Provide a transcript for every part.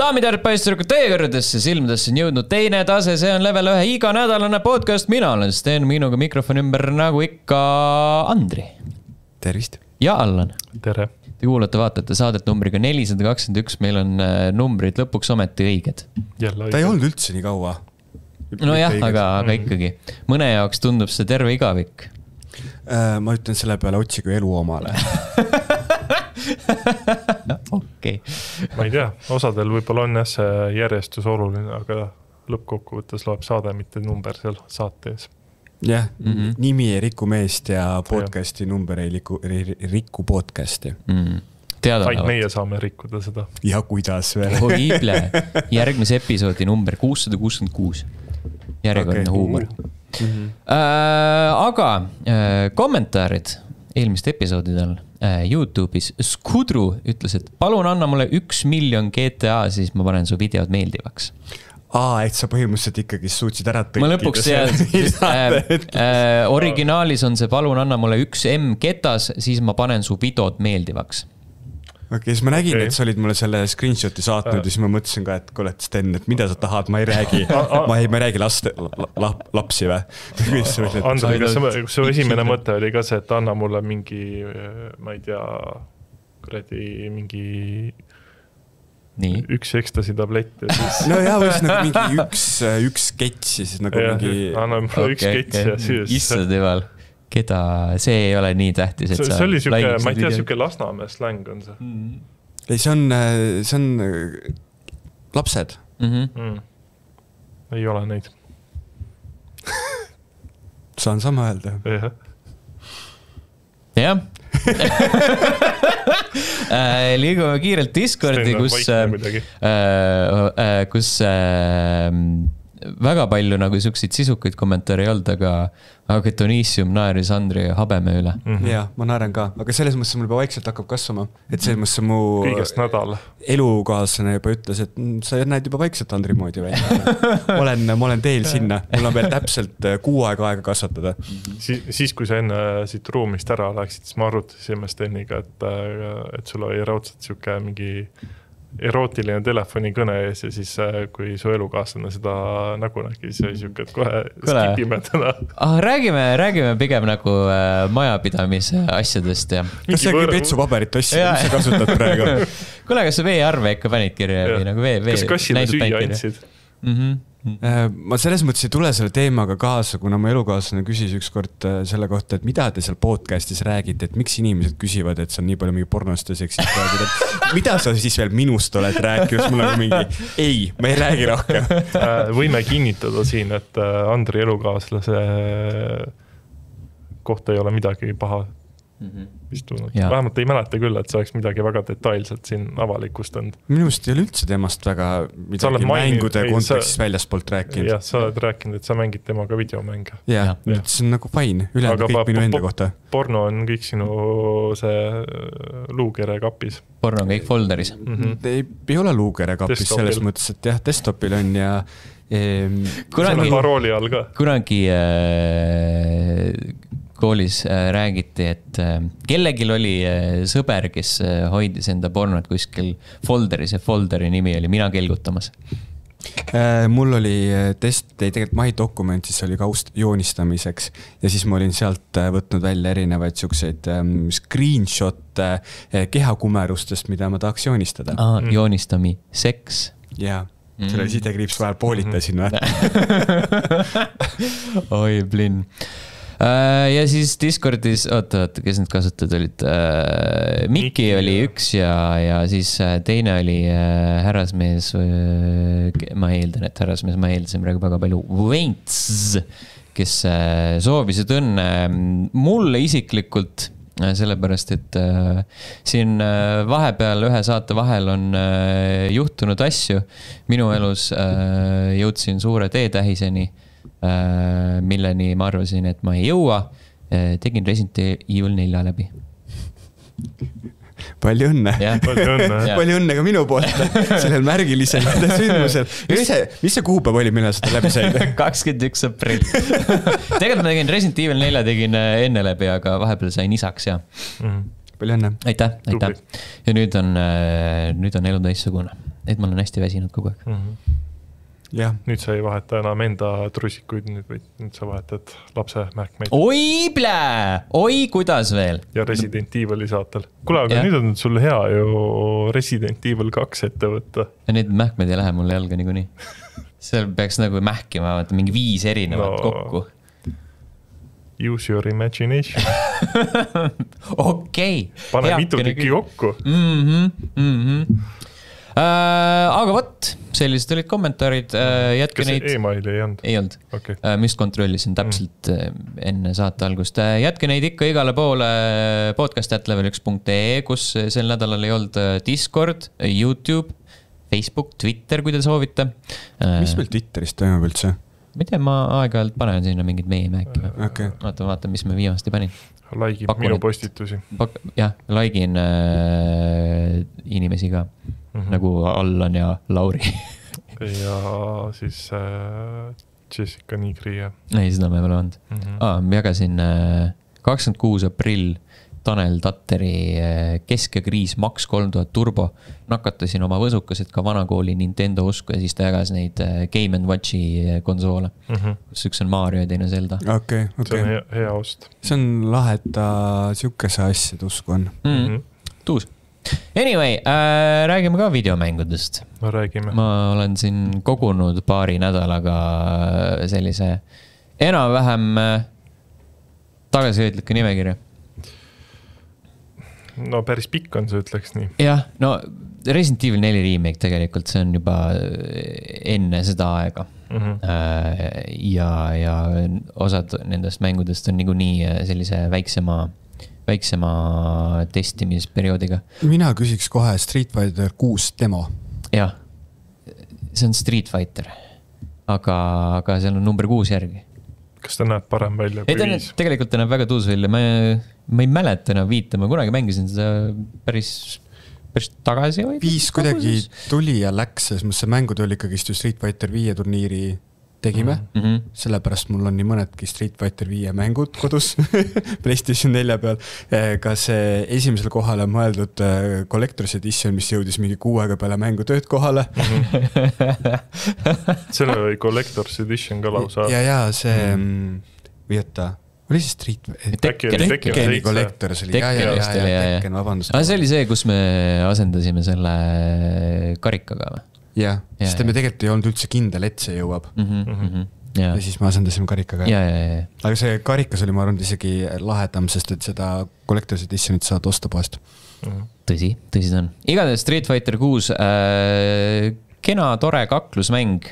daamid ja härrad, poisssüdrukud, teie kõrgedesse silmadesse on jõudnud teine tase, see on level ühe iganädalane podcast, mina olen Sten, minuga mikrofoni ümber nagu ikka Andri tervist. ja Allan. tere. Te kuulate, vaatate saadet numbriga nelisada kakskümmend üks, meil on äh, numbrid lõpuks ometi õiged. ta ei olnud üldse nii kaua. nojah, aga, aga ikkagi, mõne jaoks tundub see terve igavik äh,. ma ütlen selle peale, otsigu elu omale okei. ma ei tea, osadel võib-olla on jah see järjestus oluline, aga lõppkokkuvõttes loeb saade, mitte number seal saate ees. jah mm -hmm., nimi ei riku meest ja podcast'i ja. number ei riku, ei riku podcast'i mm. -hmm ainult meie saame rikkuda seda. ja kuidas veel. hoible, järgmise episoodi number kuussada kuuskümmend kuus. järjekordne okay. huumor mm. -hmm. Äh, aga äh, kommentaarid eelmiste episoodidel äh, Youtube'is. Skudru ütles, et palun anna mulle üks miljon GTA, siis ma panen su videod meeldivaks aa, et sa põhimõtteliselt ikkagi suutsid ära tõlkida. ma lõpuks tean äh, äh, originaalis on see palun anna mulle üks M ketas, siis ma panen su videod meeldivaks okei okay,, siis ma nägin okay., et sa olid mulle selle screenshot'i saatnud ja siis ma mõtlesin ka, et kuule, et Sten, et mida sa tahad, ma ei räägi ma ei, ma ei räägi laste la,, lapsi või? Andrei, kas su esimene mõte oli ka see, et anna mulle mingi, ma ei tea, kuradi mingi nii. üks ekstasi tablett ja siis. no jaa, või siis nagu mingi üks, üks sketš ja siis nagu ja, mingi. anna mulle okay, üks sketš okay. ja siis. issand jumal keda, see ei ole nii tähtis, et see, see oli sihuke, ma ei tea, sihuke Lasnamäe släng on see mm.. ei, see on, see on lapsed mm. -hmm. Mm. ei ole neid saan sama öelda. jah. jah äh, liigume kiirelt Discordi, kus, äh, äh, kus äh, väga palju nagu siukseid sisukaid kommentaare ei olnud, aga, aga Donissium naeris Andri habeme üle mm -hmm.. ja, ma naeran ka, aga selles mõttes mul juba vaikselt hakkab kasvama, et selles mõttes mu. kõigest nädal. elukaaslane juba ütles, et mm, sa näed juba vaikselt Andri moodi välja. olen, ma olen teel sinna, mul on veel täpselt äh, kuu aega aega kasvatada si. siis, kui sa enne siit ruumist ära läksid, siis me arutasime Steniga, et, äh, et sul oli raudselt sihuke mingi erootiline telefonikõne ees ja siis, äh, kui su elukaaslane seda nägu nägi, siis oli sihuke, et kohe skip ime täna ah,. räägime, räägime pigem nagu äh, majapidamise asjadest ja. kas sa äkki vetsupaberit ostsid, mis sa kasutad praegu kuule, kas sa veearve ikka panid kirja või nagu vee, vee. kas kassile süüa andsid mm? -hmm ma selles mõttes ei tule selle teemaga kaasa, kuna mu elukaaslane küsis ükskord äh, selle kohta, et mida te seal podcast'is räägite, et miks inimesed küsivad, et sa nii palju mingi pornost ja seksist räägid, et mida sa siis veel minust oled rääkinud, mul on mingi ei, ma ei räägi rohkem. Äh, võime kinnitada siin, et Andri elukaaslase kohta ei ole midagi paha mm. -hmm. vist tulnud, vähemalt ei mäleta küll, et see oleks midagi väga detailselt siin avalikustanud. minu meelest ei ole üldse temast väga midagi mängude ei, kontekstis sa... väljaspoolt rääkinud. jah, sa oled rääkinud, et sa mängid temaga videomänge. jah see on nagu fine, ülejäänud kõik minu enda kohta. porno on kõik sinu see äh, luukere kapis. porno on kõik folder'is mm. -hmm. ei, ei ole luukere kapis selles mõttes, et jah, desktop'il on ja ehm, kunagi, kunagi äh, koolis äh, räägiti, et äh, kellelgi oli äh, sõber, kes hoidis enda pornot kuskil folder'is ja folderi nimi oli Mina kelgutamas mul oli test, ei tegelikult mahidokument, siis oli kaust joonistamiseks ja siis ma olin sealt võtnud välja erinevaid siukseid screenshot'e kehakumerustest, mida ma tahaks joonistada. aa mm., joonistamiseks. jaa mm., selle sidekriips vahel poolitasin või oi, plinn Äh, ja siis Discordis, oota, oota, kes need kasutajad olid? Äh, Mikki oli üks ja, ja siis äh, teine oli härrasmees. ma eeldan, et härrasmees, ma eeldasin praegu väga palju. Vents, kes soovisid õnne mulle isiklikult sellepärast, et äh, siin äh, vahepeal, ühe saate vahel on äh, juhtunud asju. minu elus jõudsin suure teetähiseni Äh, milleni ma arvasin, et ma ei jõua. Äh, tegin Resident Evil nelja läbi. palju õnne palju õnne palju õnne ka minu poolt sellel märgilisel sündmusel. mis see, mis see kuupäev oli, millal sa ta läbi said? kakskümmend üks aprill tegelikult ma tegin Resident Evil nelja tegin äh, enne läbi, aga vahepeal sain isaks ja mm. -hmm. palju õnne. aitäh, aitäh. ja nüüd on, nüüd on elu teistsugune et ma olen hästi väsinud kogu aeg. mm. -hmm. jah, nüüd sa ei vaheta enam enda trussikuid nüüd, vaid nüüd sa vahetad lapse mähkmeid oi plää, oi kuidas veel. ja Resident Evil'i saatel. kuule, aga Jah. nüüd on sul hea ju Resident Evil kaks ette võtta. ja need mähkmed ei lähe mulle jalga niikuinii. seal peaks nagu mähkima, vaata mingi viis erinevat No. kokku. Use your imagination, okei. pane mitu tükki kokku. -hmm. Äh, aga vot, sellised olid kommentaarid äh,, jätke kas neid, emaili ei olnud? ei olnud okei, äh,, ma just kontrollisin täpselt äh, enne saate algust äh,. jätke neid ikka igale poole podcast.level1.ee, kus sel nädalal ei olnud äh, Discord, Youtube, Facebook, Twitter, kui te soovite äh,. mis meil Twitteris toimub üldse? ma ei tea, ma aeg-ajalt panen sinna mingeid meeme äkki või? okei, oota, vaata, mis ma viimasti panin. like ib Pakun, minu postitusi jah, like in äh, inimesi ka mm. -hmm. nagu Allan ja Lauri ja siis äh, Jessica Nigri ja ei, seda ma ei ole olnud mm. -hmm. ah,. ma jagasin kakskümmend kuus aprill Tanel Tatteri äh, Kesk ja kriis Max kolm tuhat turbo. nakatasin oma võsukesed ka vanakooli Nintendo usku ja siis ta jagas neid äh, Game and Watchi äh, konsoole, Mm -hmm. kus üks on Mario ja teine Zelda okei, see on okei. hea, hea ost see on lahe, et ta sihukese asjade usku on. mm. mm. -hmm. -hmm. tuus. Anyway äh,, räägime ka videomängudest. no räägime. ma olen siin kogunud paari nädalaga sellise enam-vähem äh, tagasihoidliku nimekirja. no päris pikk on see, ütleks nii. jah, no Resident Evil neli remake tegelikult, see on juba äh, enne seda aega. Mm -hmm. ja, ja osad nendest mängudest on niikuinii äh, sellise väiksema, väiksema testimisperioodiga. mina küsiks kohe Street Fighter kuus demo. jah, see on Street Fighter, aga, aga seal on number kuus järgi. kas ta näeb parem välja ei, kui viis?, tegelikult ta näeb väga tuus välja, ma, ma ei mäleta enam viite, ma kunagi mängisin seda päris, päris tagasihoidlikult. viis kuidagi tuli ja läks, selles mõttes see mängu tuli ikkagist ju Street Fighter viie turniiri tegime mm. mm. -hmm. sellepärast mul on nii mõnedki Street Fighter viie mängud kodus Playstation nelja peal. ka see esimesele kohale mõeldud äh, Collector's Edition, mis jõudis mingi kuu aega peale mängu tööd kohale. sellel oli Collector's Edition ka lausa. ja, ja see mm., või oota, oli see Street Tekken Tekkeni seitse. Collector's oli, ja, ja, Tekken ja, vist oli, ja ja, ja. Tekken, vabandust. aga see oli see, kus me asendasime selle karikaga või jah, Ja, sest ja. me tegelikult ei olnud üldse kindel, et see jõuab mm? -hmm, mm -hmm. ja ja, siis me asendasime karikaga. ja, ja, ja, aga see karikas oli, ma arvan, isegi lahedam, sest et seda Collector's Editionit saad osta poest. Mhm. tõsi, tõsi ta on. igatahes Street Fighter kuus äh,, kena, tore kaklusmäng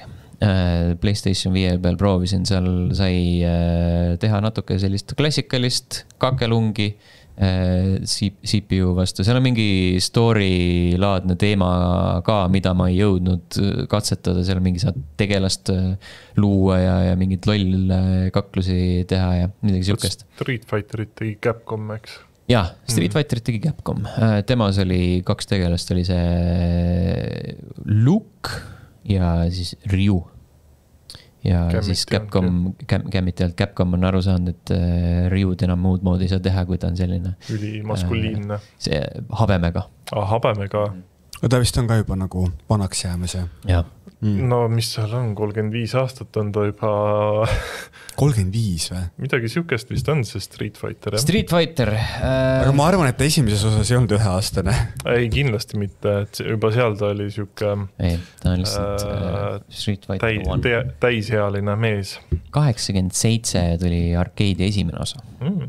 äh,. Playstation viie peal proovisin, seal sai äh, teha natuke sellist klassikalist kakelungi äh, CPU vastu, seal on mingi story laadne teema ka, mida ma ei jõudnud katsetada, seal mingi saad tegelast äh, luua ja, ja mingeid lolle kaklusi teha ja midagi siukest. Street Fighterit tegi Capcom, eks. jah, Street Fighterit tegi Capcom, temas oli kaks tegelast, oli see Luke ja siis Ryu. Ja Gamit siis Capcom, Gamit ei olnud, Capcom on aru saanud, et äh, Ryud enam muud moodi ei saa teha, kui ta on selline, ülimaskuliinne see habemega ah,. habemega, ta vist on ka juba nagu vanaks jäämas ja jah. mm.. no mis seal on, kolmkümmend viis aastat on ta juba, kolmkümmend viis või? midagi sihukest vist on see Street Fighter jah? Street Fighter aga äh,, ma arvan, et ta esimeses osas ei olnud üheaastane. ei, kindlasti mitte, et juba seal ta oli sihuke ei, ta on lihtsalt äh, Äh, Street Fighter täi- One., täisealine mees kaheksakümmend seitse tuli arkeedi esimene osa mm..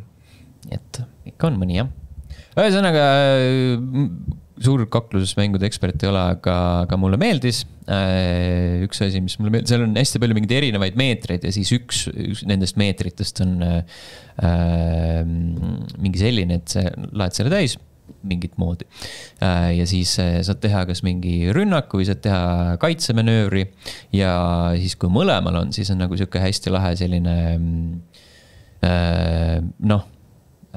et ikka on mõni jah. ühesõnaga äh, suur kaklusmängude ekspert ei ole, aga, aga mulle meeldis. üks asi, mis mulle meeldis, seal on hästi palju mingeid erinevaid meetreid ja siis üks, üks nendest meetritest on äh, mingi selline, et sa laed selle täis mingit moodi. ja siis äh, saad teha kas mingi rünnaku või saad teha kaitsemanöövri ja siis, kui mõlemal on, siis on nagu sihuke hästi lahe selline mm, äh, noh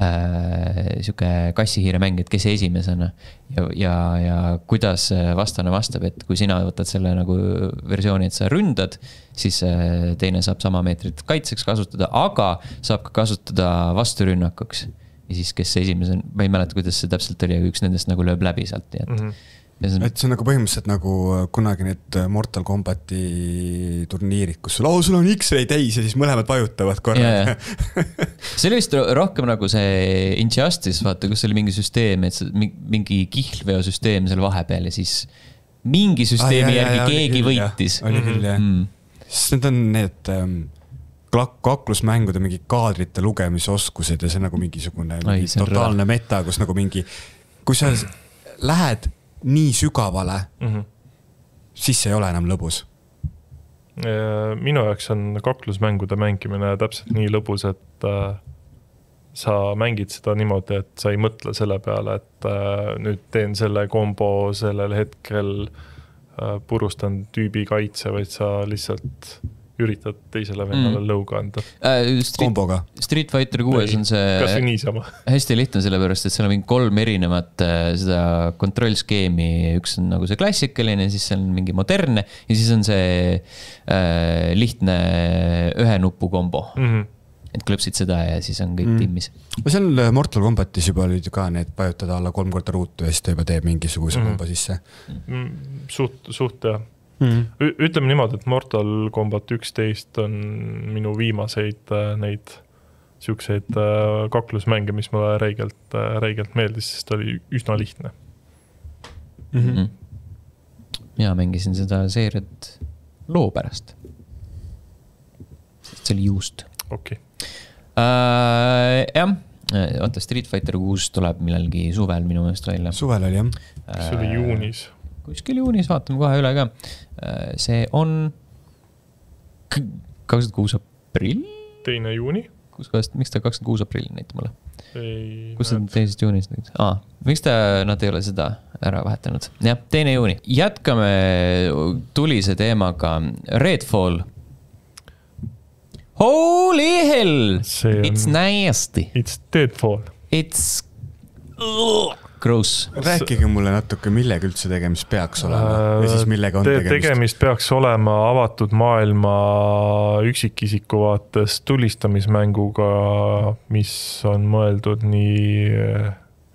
äh, sihuke kassihiire mäng, et kes esimesena ja, ja, ja kuidas vastane vastab, et kui sina võtad selle nagu versiooni, et sa ründad, siis äh, teine saab sama meetrit kaitseks kasutada, aga saab ka kasutada vasturünnakuks. ja siis, kes esimesena, ma ei mäleta, kuidas see täpselt oli, aga üks nendest nagu lööb läbi sealt, nii et Mm -hmm. On et see on nagu põhimõtteliselt nagu kunagi need Mortal Combati turniirid, kus sul, sul on X-ray täis ja siis mõlemad vajutavad korraga see oli vist ro- rohkem nagu see Injustice, vaata, kus oli mingi süsteem, et mingi kihlveosüsteem seal vahepeal ja siis mingi süsteemi jaa, jaa, järgi oli keegi küll, jah. võitis. oli küll, jah. sest need on need ähm, klak-, kaklusmängude mingi kaadrite lugemisoskused ja see on nagu mingisugune Ai, mingi see on totaalne meta, kus nagu mingi, kui sa lähed nii sügavale, mm. -hmm. siis see ei ole enam lõbus. minu jaoks on kaklusmängude mängimine täpselt nii lõbus, et äh, sa mängid seda niimoodi, et sa ei mõtle selle peale, et äh, nüüd teen selle kombo sellel hetkel äh,, purustan tüübi kaitse, vaid sa lihtsalt üritad teisele vennale mm. lõuga anda. Äh, Street, komboga. Street Fighter kuues on kasvõi see niisama. hästi lihtne, sellepärast et seal on mingi kolm erinevat äh, seda kontrollskeemi, üks on nagu see klassikaline, siis seal on mingi modernne ja siis on see äh, lihtne ühe nupu kombo. Mm -hmm. et klõpsid seda ja siis on kõik Mm. mm. timmis. no seal äh, Mortal Combatis juba olid ju ka need, vajutada alla kolm korda ruutu ja siis ta juba teeb mingisuguse Mhm. kombo sisse Mm, suht, suht jah. mm.. ütleme niimoodi, et Mortal Combat üksteist on minu viimaseid äh, neid siukseid äh, kaklusmänge, mis mulle räigelt, räigelt meeldis, sest ta oli üsna lihtne. Mm -hmm. Mm. mina mängisin seda seeriat loo pärast. sest see oli juust okei okay., äh,. jah, oota, Street Fighter kuus tuleb millalgi suvel minu meelest välja. suvel oli jah. see oli juunis. Kuskil juunis, vaatame kohe üle ka. see on kakskümmend kuus aprill, teine juuni. kus kohast, miks ta kakskümmend kuus aprill näitab mulle? kus see teisest juunist nüüd, aa, miks ta, nad ei ole seda ära vahetanud, jah, teine juuni. jätkame tulise teemaga, Redfall. Holy hell, it's, nasty, It's Deadfall. it's gross. rääkige mulle natuke, millega üldse tegemist peaks olema ja siis millega on Te- tegemist. tegemist peaks olema avatud maailma üksikisiku vaates tulistamismänguga, mis on mõeldud nii eh,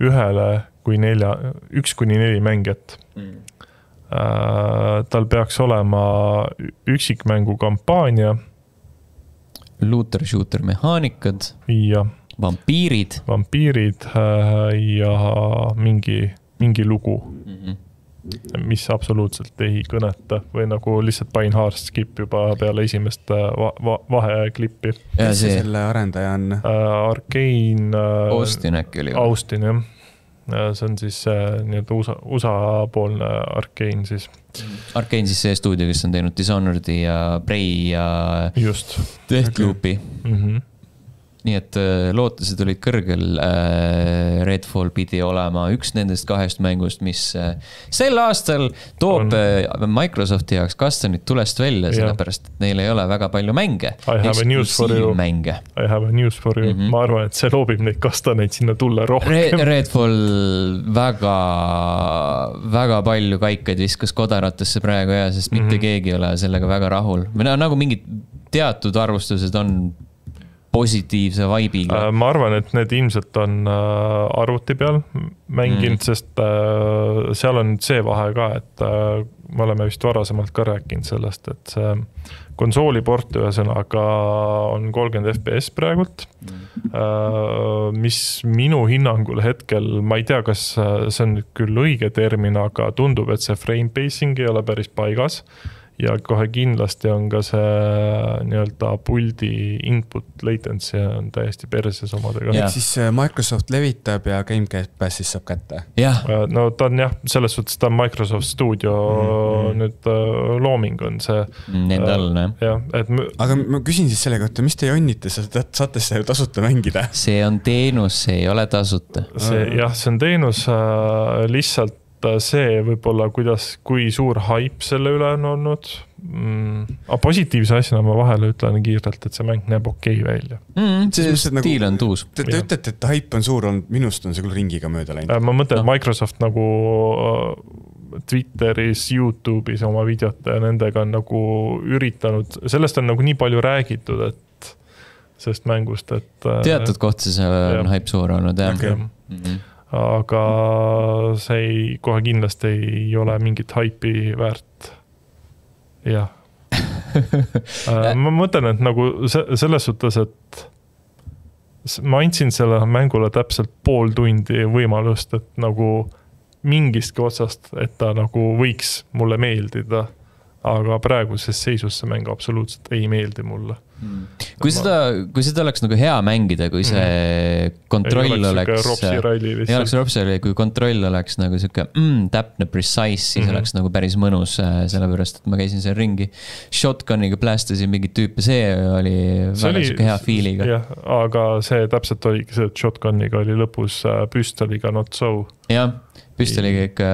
ühele kui nelja, üks kuni neli mängijat. tal peaks olema üksikmängu kampaania Looter shooter mehaanikad, ja vampiirid vampiirid äh, ja mingi, mingi lugu, mm. -hmm. mis absoluutselt ei kõneta või nagu lihtsalt Pine skip juba peale esimest äh, va va vaheklippi ja kes see selle arendaja on? äh,. Arkane äh,. Austin äkki oli või? Austin jah, see on siis äh, nii-öelda USA, USA-poolne Arkane siis, Arkane siis see stuudio, kes on teinud Dishonored'i ja Prey ja just Deathloopi mm. -hmm. Nii et äh, lootused olid kõrgel. Redfall pidi olema üks nendest kahest mängust, mis äh, sel aastal toob On. Microsofti jaoks kastanid tulest välja, sellepärast et neil ei ole väga palju mänge. I have a news for you. I have a news for you mm. -hmm. ma arvan, et see loobib neid kastaneid sinna tulla Red, rohkem. Redfall väga, väga palju kaikaid viskas kodaratesse praegu ja, sest mitte mm. -hmm. keegi ei ole sellega väga rahul või no nagu mingid teatud arvustused on positiivse vibe'iga. ma arvan, et need ilmselt on äh, arvuti peal mänginud Mm. mm., sest äh, seal on see vahe ka, et äh, me oleme vist varasemalt ka rääkinud sellest, et see konsooli port ühesõnaga on kolmkümmend FPS praegult äh, mis minu hinnangul hetkel, ma ei tea, kas äh, see on nüüd küll õige termin, aga tundub, et see frame pacing ei ole päris paigas. Ja kohe kindlasti on ka see nii-öelda puldi input latency on täiesti perses omadega ehk siis äh, Microsoft levitab ja Gamepassis saab kätte. jah, Äh, no ta on jah, selles suhtes ta on Microsoft Studio mm. -hmm. nüüd äh, looming on see nende all jah. jah, et aga ma küsin siis selle kohta, mis te jonnite, saate seda ju tasuta mängida? see on teenus, see ei ole tasuta. see jah, see on teenus äh, lihtsalt äh, see võib-olla, kuidas, kui suur haip selle üle on olnud mm,. aga positiivse asjana ma vahele ütlen kiirelt, et see mäng näeb okei okay välja Mm, see Selles mõttes, et nagu- stiil on tuus. Te, te ütlete, et haip on suur olnud, minust on see küll ringiga mööda läinud. äh,. ma mõtlen Noh. no., Microsoft nagu äh, Twitteris, Youtube'is oma videote ja nendega on nagu üritanud, sellest on nagu nii palju räägitud, et sellest mängust, et. teatud kohtades on haip suur olnud jah Okei. mm. -hmm. Aga see ei, kohe kindlasti ei ole mingit haipi väärt. jah Äh, ma mõtlen, et nagu se selles suhtes, et ma andsin sellele mängule täpselt pool tundi võimalust, et nagu mingistki otsast, et ta nagu võiks mulle meeldida. Aga praeguses seisus see mäng absoluutselt ei meeldi mulle kui seda, kui seda oleks nagu hea mängida, kui see mm. kontroll ei oleks. ei oleks ropsi ralli, kui kontroll oleks nagu sihuke mm, täpne, precise, siis mm -hmm. oleks nagu päris mõnus, äh, sellepärast et ma käisin seal ringi. Shotgun'iga plästasin mingeid tüüpe, see oli see väga sihuke hea feel'iga. jah, aga see täpselt oligi see, et Shotgun'iga oli lõpus äh, püstoliga not so. jah püstoliga ikka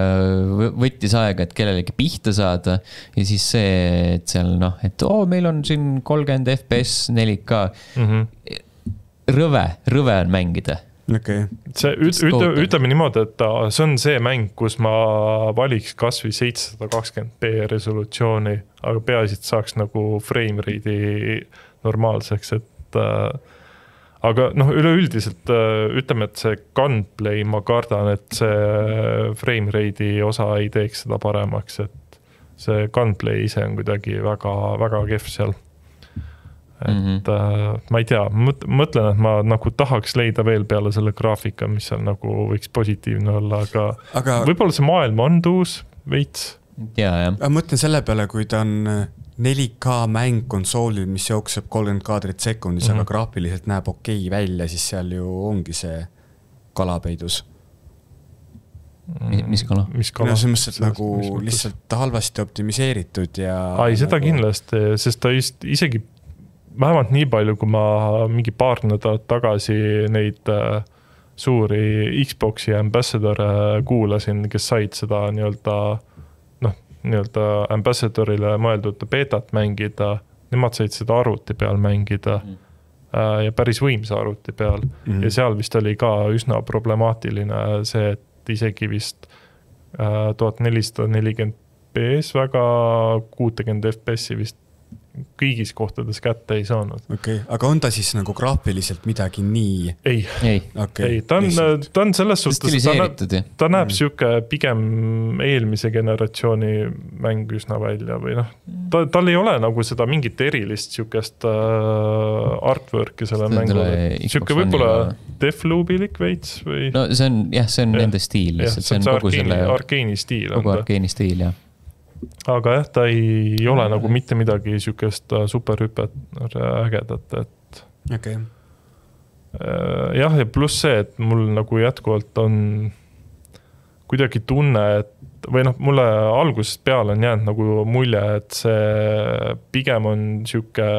võttis aega, et kellelegi pihta saada. ja siis see, et seal noh, et oo oh,, meil on siin kolmkümmend FPS 4K mm. -hmm. rõve, rõve on mängida okei okay.. see, ütle, ütleme niimoodi, et see on see mäng, kus ma valiks kasvõi seitsesada kakskümmend B resolutsiooni, aga peaasi, et saaks nagu frame rate'i normaalseks, et äh, aga noh, üleüldiselt äh, ütleme, et see gunplay, ma kardan, et see äh, frame rate'i osa ei teeks seda paremaks, et see gunplay ise on kuidagi väga, väga kehv seal. et mm -hmm. ma ei tea, mõtlen, et ma nagu tahaks leida veel peale selle graafika, mis seal nagu võiks positiivne olla, aga, aga... võib-olla see maailm on tuus veits. ja, jah. ma mõtlen selle peale, kui ta on 4K mäng konsoolil, mis jookseb kolmkümmend kaadrit sekundis mm, -hmm. aga mhm. graafiliselt näeb okei okay välja, siis seal ju ongi see kala peidus. mis kala? mis kala? no selles mõttes, et nagu lihtsalt halvasti optimiseeritud ja. ei, seda nagu... kindlasti, sest ta just isegi vähemalt nii palju, kui ma mingi paar nädalat tagasi neid äh, suuri Xbox'i ambassador'e kuulasin, kes said seda nii-öelda äh, nii-öelda ambassadorile mõeldud beetat mängida, nemad said seda arvuti peal mängida mm. ja päris võimsa arvuti peal mm. ja seal vist oli ka üsna problemaatiline see, et isegi vist äh, tuhat nelisada nelikümmend B-s väga kuutekümmet FPS-i vist kõigis kohtades kätte ei saanud. okei okay., aga on ta siis nagu graafiliselt midagi nii? ei, ei, okay. ei, ta on, ta on selles suhtes, ta näeb, ta näeb mm. sihuke pigem eelmise generatsiooni mäng üsna välja või noh, ta, tal ei ole nagu seda mingit erilist sihukest äh, artwork'i sellele mängule. sihuke võib-olla Deathloop'ilik veits või? no see on jah, see on ja, nende stiil lihtsalt, see on kogu arkeeni, selle. arkeeni stiil. kogu arkeeni stiil jah aga jah, ta ei ole nagu mitte midagi sihukest äh, superhüpet ägedat, et. okei okay. Äh, jah, ja pluss see, et mul nagu jätkuvalt on kuidagi tunne, et või noh, mulle algusest peale on jäänud nagu mulje, et see pigem on sihuke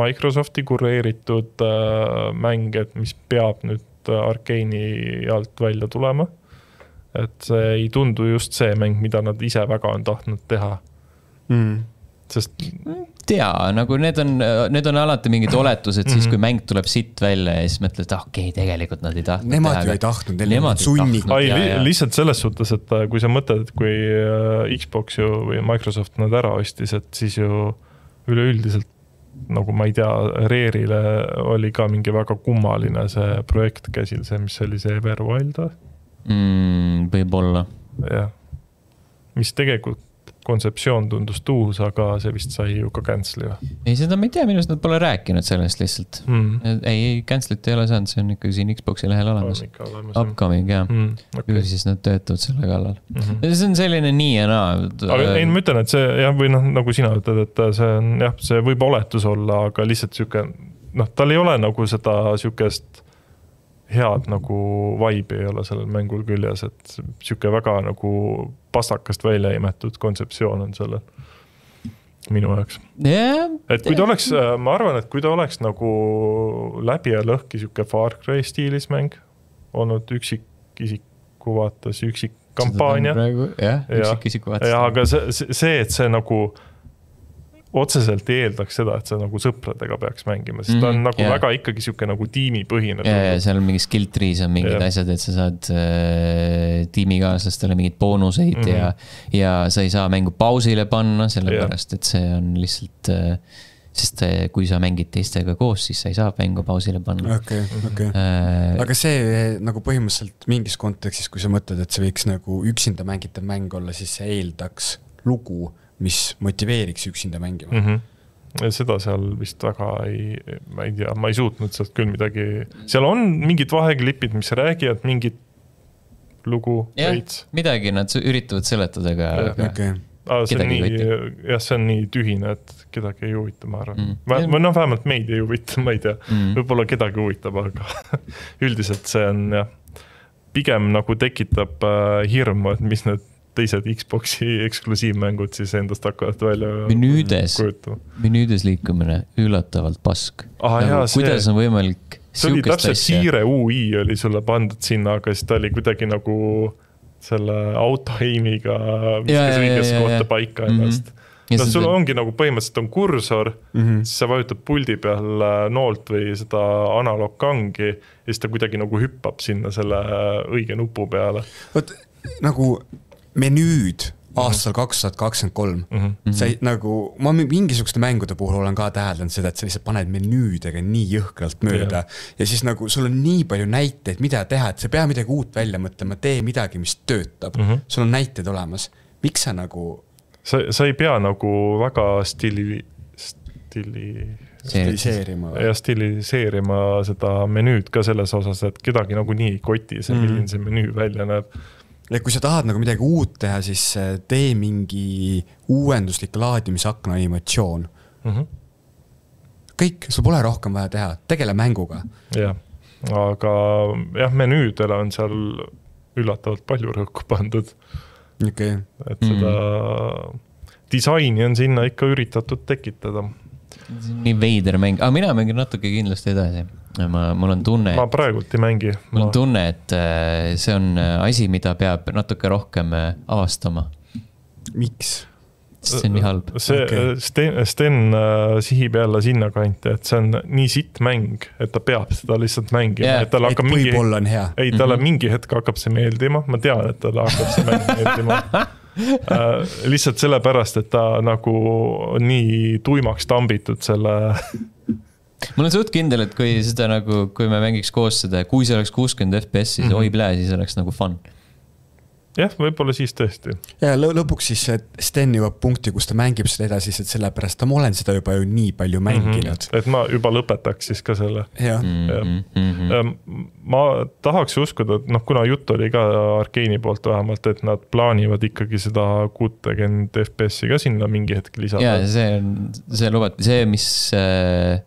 Microsofti kureeritud äh, mäng, et mis peab nüüd Arkeeni alt välja tulema et see ei tundu just see mäng, mida nad ise väga on tahtnud teha mm.. sest. tea, nagu need on, need on alati mingid oletused mm -hmm. siis, kui mhm. mäng tuleb sitt välja ja siis mõtled, et ah, okei okay,, tegelikult nad ei tahtnud. Nemad teha, ju ei tahtnud, nemad sunnivad. ei, lihtsalt selles suhtes, et äh, kui sa mõtled, et kui äh, Xbox ju või Microsoft nad ära ostis, et siis ju üleüldiselt nagu ma ei tea, Rare'ile oli ka mingi väga kummaline see projekt käsil, see, mis oli see Everwild või? Mm,? võib-olla. jah, mis tegelikult kontseptsioon tundus tuus, aga see vist sai ju ka cancel'i või? ei, seda ma ei tea, minu arust nad pole rääkinud sellest lihtsalt mm.. ei, ei cancel'it ei ole saanud, see on ikka siin Xbox'i lehel olemas. Upcoming jah mm,, okay. ju siis nad töötavad selle kallal mm. -hmm. see on selline nii ja naa. aga ei, ma ütlen, et see jah, või noh, nagu sina ütled, et see on jah, see võib oletus olla, aga lihtsalt sihuke noh, tal ei ole nagu seda sihukest head nagu vibe'i ei ole sellel mängul küljes, et sihuke väga nagu pastakast välja imetud kontseptsioon on sellel minu jaoks yeah.. et kui ta oleks, ma arvan, et kui ta oleks nagu läbi ja lõhki sihuke Far Cry stiilis mäng olnud üksikisiku vaates, üksik kampaania. jah, üksikisiku vaates. ja aga see, see, et see nagu otseselt ei eeldaks seda, et sa nagu sõpradega peaks mängima, sest ta on mm, nagu yeah. väga ikkagi sihuke nagu tiimipõhine. ja, ja seal on mingi skill tree's on mingid yeah. asjad, et sa saad äh, tiimikaaslastele mingeid boonuseid mm -hmm. ja, ja sa ei saa mängu pausile panna, sellepärast yeah. et see on lihtsalt äh, sest äh, kui sa mängid teistega koos, siis sa ei saa mängu pausile panna okei, okei. äh,. aga see nagu põhimõtteliselt mingis kontekstis, kui sa mõtled, et see võiks nagu üksinda mängitav mäng olla, siis see eeldaks lugu, mis motiveeriks üksinda mängima mm. -hmm. seda seal vist väga ei, ma ei tea, ma ei suutnud sealt küll midagi, seal on mingid vaheklipid, mis räägivad mingit lugu veits., midagi nad üritavad seletada, aga aga okei, aga see on nii, jah, see on nii tühine, et kedagi ei huvita, ma arvan Mm. mm.. või noh, vähemalt meid ei huvita, ma ei tea Mm. mm., võib-olla kedagi huvitab, aga üldiselt see on jah, pigem nagu tekitab äh, hirmu, et mis need teised Xbox'i eksklusiivmängud siis endast hakkavad välja Menüüdes. kujutama. menüüdes liikumine üllatavalt pask Aa, nagu, kuidas on võimalik see oli täpselt asja, siire ui oli sulle pandud sinna, aga siis ta oli kuidagi nagu selle auto aimiga viskas ja, ja, õigesse kohta paika Mhm. ennast. Ja no siis sul ongi nagu põhimõtteliselt on kursor mm, Mhm. siis sa vajutad puldi peal äh, noolt või seda analoogkangi ja siis ta kuidagi nagu hüppab sinna selle äh, õige nupu peale vot nagu menüüd aastal kaks tuhat kakskümmend kolm mm. -hmm. sa ei nagu, ma mi- mingisuguste mängude puhul olen ka täheldanud seda, et sa lihtsalt paned menüüdega nii jõhkralt mööda ja siis nagu sul on nii palju näiteid, mida teha, et sa ei pea midagi uut välja mõtlema, tee midagi, mis töötab mm. Mhm. -hmm. sul on näited olemas, miks sa nagu sa, sa ei pea nagu väga stili, stili, stiliseerima ja stiliseerima seda menüüd ka selles osas, et kedagi nagunii ei koti see, Mhm. milline see menüü välja näeb ja kui sa tahad nagu midagi uut teha, siis äh, tee mingi uuenduslik laadimisakna animatsioon. mm. -hmm. kõik, sul pole rohkem vaja teha, tegele mänguga. jah, aga jah, menüüdele on seal üllatavalt palju rõhku pandud, okei okay., et seda disaini on sinna ikka üritatud tekitada. nii veider mäng, aga mina mängin natuke kindlasti edasi. ma, mul on tunne, ma praegult ei mängi. mul on tunne, et äh, see on äh, asi, mida peab natuke rohkem äh, avastama, miks? sest see on nii halb. see okay. Sten, Sten sihib jälle sinnakanti, et see on nii sitt mäng, et ta peab seda lihtsalt mängima yeah,, et tal et hakkab mingi, võib-olla on hea. ei talle mm -hmm. mingi hetk hakkab see meeldima, ma tean, et talle hakkab see mäng meeldima äh,. lihtsalt sellepärast, et ta nagu on nii tuimaks tambitud selle ma olen suht kindel, et kui seda nagu, kui me mängiks koos seda, kui see oleks kuuskümmend FPS, siis mm Mhm. -hmm. oi plee, siis oleks nagu fun. jah, võib-olla siis tõesti. ja lõ- lõpuks siis et Sten jõuab punkti, kus ta mängib seda edasi lihtsalt sellepärast, et ma olen seda juba ju nii palju mänginud mm. et ma juba lõpetaks siis ka selle. -hmm. jah, Mm -hmm. ma tahaks uskuda, et noh, kuna jutt oli ka Arkeeni poolt vähemalt, et nad plaanivad ikkagi seda kuutekümmet FPS-i ka sinna mingi hetk lisada ja. see on, see lubati, see, mis äh,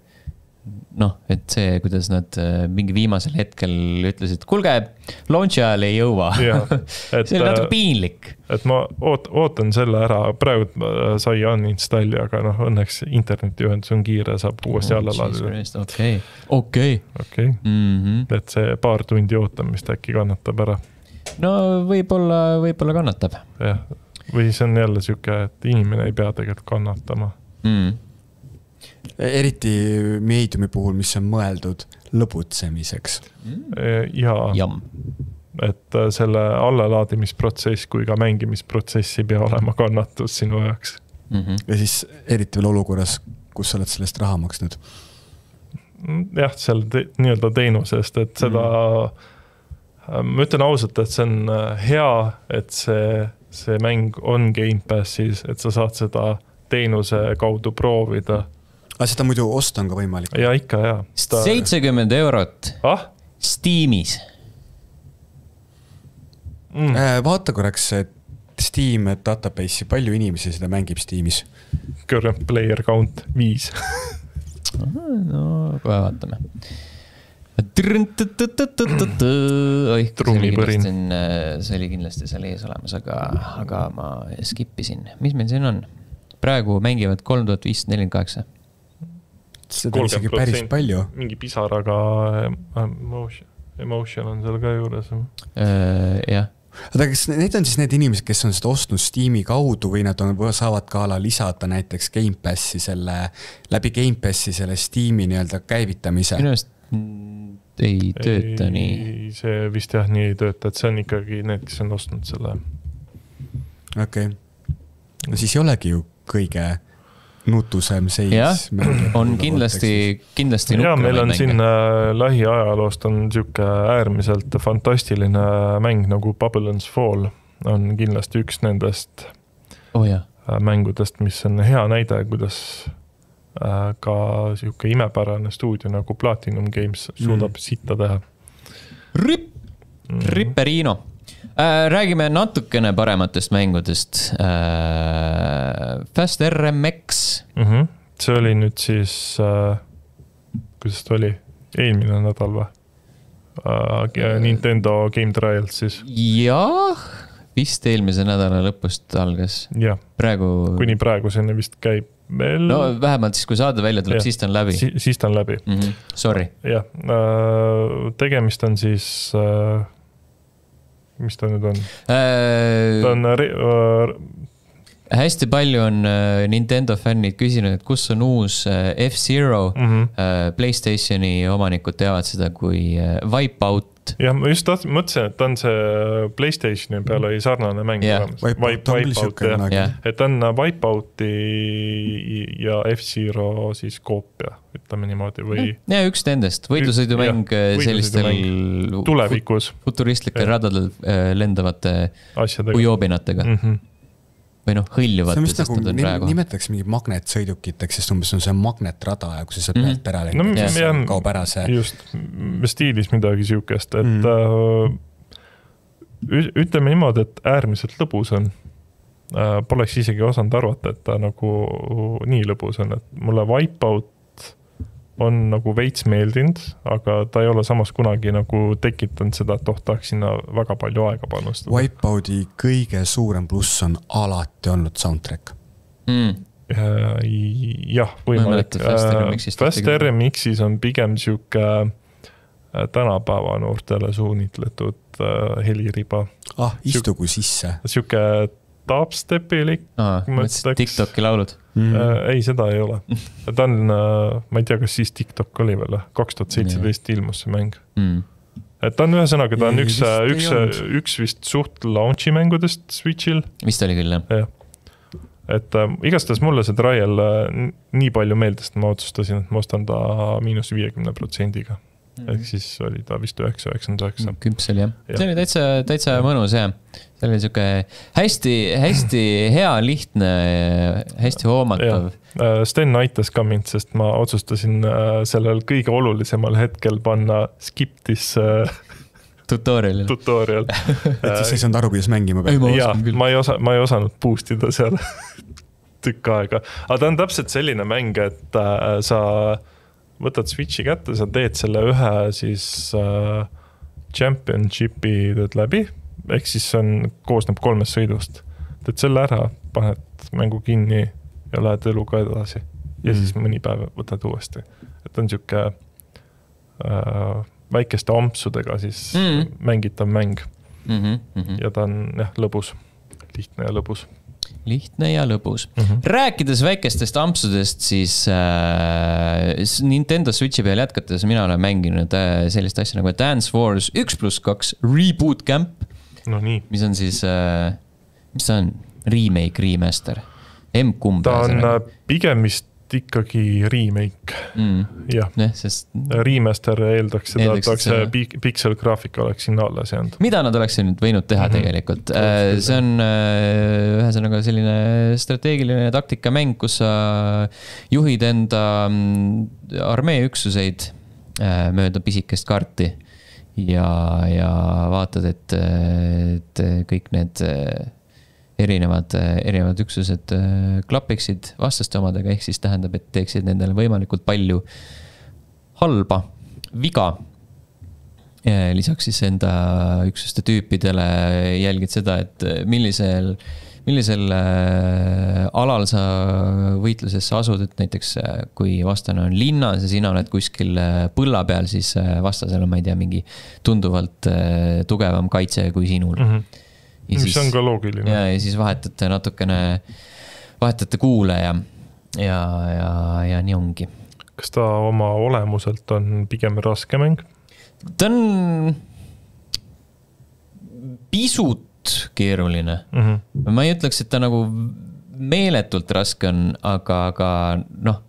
noh, et see, kuidas nad äh, mingi viimasel hetkel ütlesid, kuulge, launch'i ajal ei jõua. See oli natuke äh, piinlik. et ma oot-, ootan selle ära, praegu äh, sai uninstalli, aga noh, õnneks internetiühendus on kiire, saab uuesti alla laadida. okei, okei. okei, Mhm. et see paar tundi ootamist äkki kannatab ära, no võib-olla, võib-olla kannatab jah. või see on jälle sihuke, et inimene ei pea tegelikult kannatama. mm.. Eriti meediumi puhul, mis on mõeldud lõbutsemiseks. ja jamm. et äh, selle allalaadimisprotsess kui ka mängimisprotsess ei pea olema kannatus sinu jaoks. Mm -hmm. ja siis eriti veel olukorras, kus sa oled selle eest raha maksnud. jah, seal te, nii-öelda teenuse eest, et seda mm., ma ütlen ausalt, et see on äh, hea, et see, see mäng on Gamepassis, et sa saad seda teenuse kaudu proovida aga seda muidu osta on ka võimalik. ja ikka ja. seitsekümmend eurot ah Steamis. mm,, vaata korraks et Steam database'i, palju inimesi seda mängib Steamis? current player count viis. no kohe vaatame. oih, see oli kindlasti seal ees olemas, aga, aga ma skip isin, mis meil siin on? praegu mängivad kolm tuhat viissada nelikümmend kaheksa. Seda on isegi päris palju. mingi pisaraga emotion, emotion on seal ka juures. Äh, jah, oota, kas need on siis need inimesed, kes on seda ostnud Steam'i kaudu või nad on, saavad ka a la lisada näiteks Gamepassi selle, läbi Gamepassi selle Steam'i nii-öelda käivitamise minu? arust ei tööta nii. see vist jah nii ei tööta, et see on ikkagi need, kes on ostnud selle. okei okay.. no siis ei olegi ju kõige nutusem seis., on kindlasti, kindlasti ja meil on nukramaid siin mänge. äh, lähiajaloost on sihuke äärmiselt fantastiline mäng nagu Babylon's Fall on kindlasti üks nendest oh jah, äh, mängudest, mis on hea näide, kuidas äh, ka sihuke imepärane stuudio nagu Platinum Games suudab mm. sitta teha. ripp, Ripperino. Räägime natukene parematest mängudest. Fast RMX, Mm -hmm. see oli nüüd siis äh,, kuidas ta oli, eelmine nädal või äh,? Nintendo Game Trials siis, jah, vist eelmise nädala lõpust algas, praegu. kuni praeguseni vist käib veel no vähemalt siis, kui saade välja tuleb, siis ta on läbi si, siis ta on läbi, mm. -hmm. Sorry, jah, tegemist on siis äh,, mis ta nüüd on, ta on re, äh, hästi palju on äh, Nintendo fännid küsinud, et kus on uus äh, F-Zero mm. -hmm. Playstationi omanikud teavad seda kui Wipeout. jah, ma just tahtsin, mõtlesin, et ta on see Playstationi peal oli sarnane mäng Jah. olemas. Wipeout siuke jah, jah, et ta on Wipeouti ja F-Zero siis koopia, ütleme niimoodi või ja üks nendest, äh, sellistel tulevikus futuristlikel radadel lendavate asjadega ujobinatega mm. -hmm. Või noh, see hõljuvate, on vist sest nagu nad on praegu. nimetatakse mingi magnetsõidukiteks, sest umbes on see magnetrada ja kui sa sealt Mhm. pealt ära No lendad, siis jah. kaob ära see. just stiilis midagi siukest, et Mm. mm. äh, ütleme niimoodi, et äärmiselt lõbus on äh,. Poleks isegi osanud arvata, et ta nagu nii lõbus on, et mulle Wipeout on nagu veits meeldinud, aga ta ei ole samas kunagi nagu tekitanud seda, et oh, tahaks sinna väga palju aega panustada. Wipeouti kõige suurem pluss on alati olnud soundtrack. Mm. Äh, jah, võimalik Fast ühtegi. RMX-is on pigem sihuke äh, tänapäeva noortele suunitletud äh, heliriba, ah, istugu sisse sihuke dubstepilik aa, Ma mõtlesin Tiktoki laulud. mm.. äh,, ei, seda ei ole. ta on äh,, ma ei tea, kas siis TikTok oli veel, kaks tuhat seitseteist ilmus see mäng. Mm. et ta on ühesõnaga, ta on Ei, üks vist, ei üks üks vist suht launch'i mängudest Switch'il vist oli küll jah. et äh, igastahes mulle see trial äh, nii palju meeldis, et ma otsustasin, et ma ostan ta miinus viiekümne protsendiga. Ehk siis oli ta vist üheksa, üheksakümmend üheksa. küps oli jah, Jah. see oli täitsa, täitsa mõnus jah. see oli sihuke hästi, hästi hea, lihtne, hästi hoomatav. Äh, Sten aitas ka mind, sest ma otsustasin äh, sellel kõige olulisemal hetkel panna skip this äh, tutorial'il. tutorial. et siis sa ei saanud aru, kuidas mängima peab ja küll. ma ei osa, ma ei osanud boost ida seal tükk aega, aga ta on täpselt selline mäng, et äh, sa võtad Switch'i kätte, sa teed selle ühe siis äh, championship'i teed läbi, ehk siis see on, koosneb kolmest sõidust. teed selle ära, paned mängu kinni ja lähed eluga edasi ja Mm. siis mõni päev võtad uuesti, et on sihuke äh, väikeste ampsudega siis Mm. mängitav mäng Mm -hmm, mm -hmm. ja ta on jah, lõbus, lihtne ja lõbus lihtne ja lõbus. mm. -hmm. rääkides väikestest ampsudest, siis äh, Nintendo Switchi peal jätkates mina olen mänginud äh, sellist asja nagu Dance Wars üks pluss kaks Reboot Camp, no nii, mis on siis äh,, mis ta on, remake, remaster, emb-kumb. ta on äh, pigem vist ikkagi remake, mm,. jah. jah, sest Remaster eeldaks seda, et oleks see- pik- pikselgraafik oleks sinna alles jäänud. mida nad oleksid nüüd võinud teha mm. -hmm. tegelikult, Oleks küll, see on äh, ühesõnaga selline strateegiline taktikamäng, kus sa juhid enda mm, armeeüksuseid äh, mööda pisikest kaarti. ja, ja vaatad, et, et kõik need erinevad, erinevad üksused äh, klapiksid vastaste omadega, ehk siis tähendab, et teeksid nendele võimalikult palju halba, viga lisaks siis enda üksuste tüüpidele jälgid seda, et millisel, millisel alal sa võitlusesse asud, et näiteks kui vastane on linnas ja sina oled kuskil põlla peal, siis vastasel on, ma ei tea, mingi tunduvalt tugevam kaitse kui sinul. Mm -hmm. Mis on ka loogiline. ja, ja siis vahetate natukene, vahetate kuule ja, ja, ja, ja nii ongi kas ta oma olemuselt on pigem raske mäng? ta on pisut keeruline, Mm -hmm. ma ei ütleks, et ta nagu meeletult raske on, aga, aga noh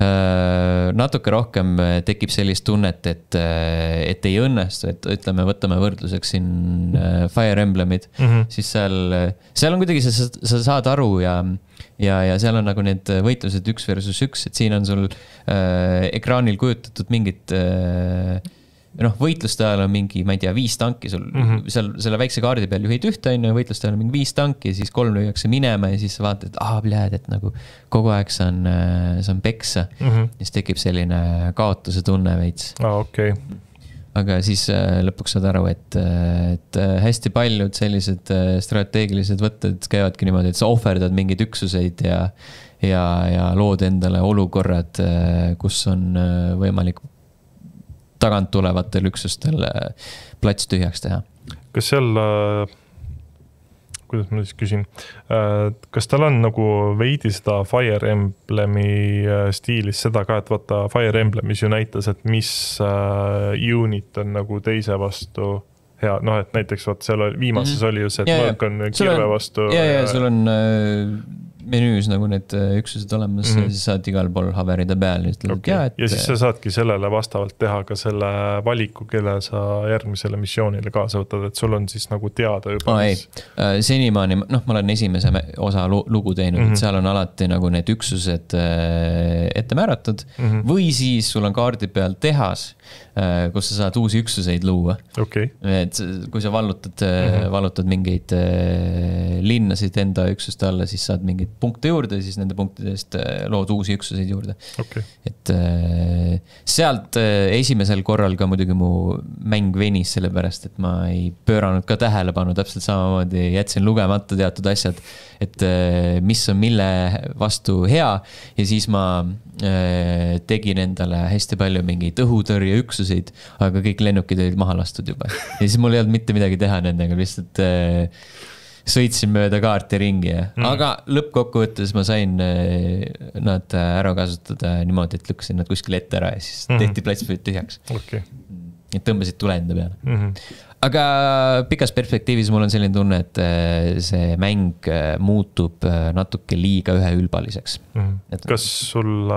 natuke rohkem tekib sellist tunnet, et, et ei õnnestu, et ütleme, võtame võrdluseks siin Fire Emblemid mm, -hmm. siis seal, seal on kuidagi, sa, sa saad aru ja, ja, ja seal on nagu need võitlused üks versus üks, et siin on sul äh, ekraanil kujutatud mingit äh, noh, võitluste ajal on mingi, ma ei tea, viis tanki sul mm -hmm. seal selle väikse kaardi peal juhid ühte, on ju, võitluste ajal on mingi viis tanki, siis kolm lüüakse minema ja siis sa vaatad, et aa, pljääd, et nagu kogu aeg saan, äh, saan peksa mm. -hmm. siis tekib selline kaotuse tunne veits. aa, okei okay aga siis äh, lõpuks saad aru, et, äh, et hästi paljud sellised strateegilised võtted käivadki niimoodi, et sa ohverdad mingeid üksuseid ja, ja, ja lood endale olukorrad, kus on võimalik tagant tulevatel üksustel äh, plats tühjaks teha. kas seal, äh, kuidas ma siis küsin, äh, kas tal on nagu veidi seda Fire Emblemi stiilis seda ka, et vaata Fire Emblemis ju näitas, et mis unit on nagu teise vastu hea, noh, et näiteks vot seal oli, viimases mm -hmm. oli ju see, et mõõk on kirve vastu. ja, ja sul on menüüs nagu need äh, üksused olemas mm -hmm. ja siis saad igal pool hoverida peal ja ütled okay., et jaa, et. ja siis sa saadki sellele vastavalt teha ka selle valiku, kelle sa järgmisele missioonile kaasa võtad, et sul on siis nagu teada juba oh,. ei, äh, senimaani, noh, ma olen esimese osa lugu teinud mm, -hmm. et seal on alati nagu need üksused äh, ette määratud mm. -hmm. või siis sul on kaardi peal tehas, kus sa saad uusi üksuseid luua okay.. et kui sa vallutad mm, -hmm. vallutad mingeid linnasid enda üksuste alla, siis saad mingeid punkte juurde, siis nende punktide eest äh, lood uusi üksuseid juurde okay.. et äh, sealt äh, esimesel korral ka muidugi mu mäng venis, sellepärast et ma ei pööranud ka tähelepanu, täpselt samamoodi jätsin lugemata teatud asjad. Et mis on mille vastu hea ja siis ma tegin endale hästi palju mingeid õhutõrjeüksuseid, aga kõik lennukid olid maha lastud juba. ja siis mul ei olnud mitte midagi teha nendega, lihtsalt sõitsin mööda kaarti ringi ja mm., aga lõppkokkuvõttes ma sain nad ära kasutada niimoodi, et lükkasin nad kuskile ette ära ja siis mm tehti plats tühjaks okay.. et tõmbasid tule enda peale mm. -hmm. Aga pikas perspektiivis mul on selline tunne, et eh, see mäng muutub natuke liiga üheülbaliseks mm. -hmm. Et... kas sul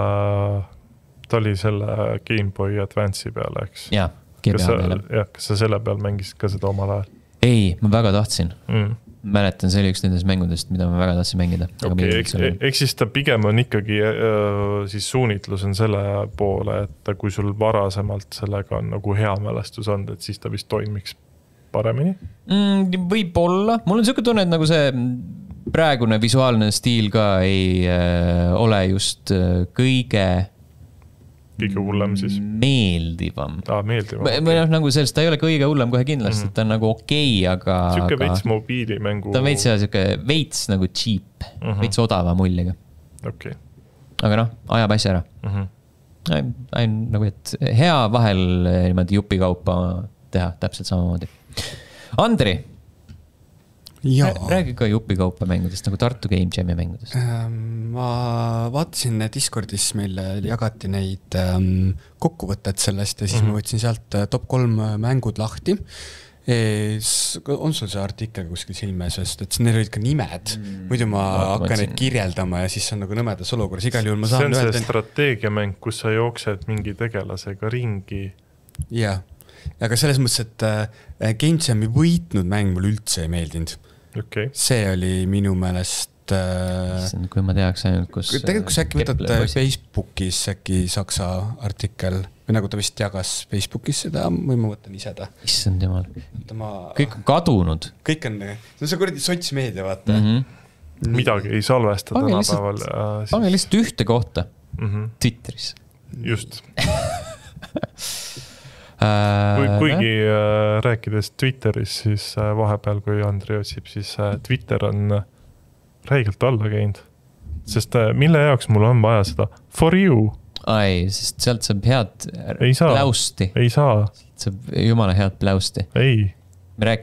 ta oli selle GameBoy Advance'i peale, eks? jah, GBA peale. jah, kas sa selle peal mängisid ka seda omal ajal? ei, ma väga tahtsin mm mäletan, see oli üks nendest mängudest, mida ma väga tahtsin mängida. okei, ehk siis ta pigem on ikkagi äh, siis suunitlus on selle poole, et kui sul varasemalt sellega on nagu hea mälestus olnud, et siis ta vist toimiks paremini mm,? võib-olla, mul on sihuke tunne, et nagu see praegune visuaalne stiil ka ei äh, ole just äh, kõige kõige hullem siis? meeldivam. aa, meeldivam. või noh, nagu sellest, ta ei ole kõige hullem kohe kindlasti mm, -hmm. ta on nagu okei okay,, aga. sihuke veits mobiilimängu. ta on veits sihuke veits nagu cheap mm, -hmm. veits odava muljega. okei okay.. aga noh, ajab asja ära mm. -hmm. ainult nagu, et hea vahel niimoodi jupikaupa teha täpselt samamoodi. Andri räägi ka jupikaupa mängudest nagu Tartu Game Jam'i mängudest. Ähm, ma vaatasin Discordis meil jagati neid ähm, kokkuvõtted sellest ja siis mm -hmm. ma võtsin sealt äh, top kolm äh, mängud lahti on sul see artikkel kuskil silme ees, sest et neil olid ka nimed mm., muidu ma Vaat, hakkan neid kirjeldama ja siis on nagu nõmedas olukorras, igal juhul ma saan see on see strateegiamäng, kus sa jooksed mingi tegelasega ringi. jah, aga selles mõttes, et äh, Game Jam'i võitnud mäng mulle üldse ei meeldinud okay.. see oli minu meelest äh,. kui ma teaks ainult, kus. tegelikult, kui sa äkki võtad äh, Facebookis äkki saksa artikkel või nagu ta vist jagas Facebookis seda või ma võtan ise ta. issand jumal ma.... kõik on kadunud. kõik on, see on see kuradi sotsmeedia, vaata mm. -hmm. midagi ei salvesta tänapäeval pange lihtsalt ühte kohta mm -hmm. Twitteris. just kuigi äh, rääkides Twitteris, siis äh, vahepeal, kui Andrei otsib, siis äh, Twitter on äh, räigelt alla käinud. sest äh, mille jaoks mul on vaja seda for you? ai, sest sealt saab head ei saa, pläusti. ei saa. saab jumala head pläusti. ei.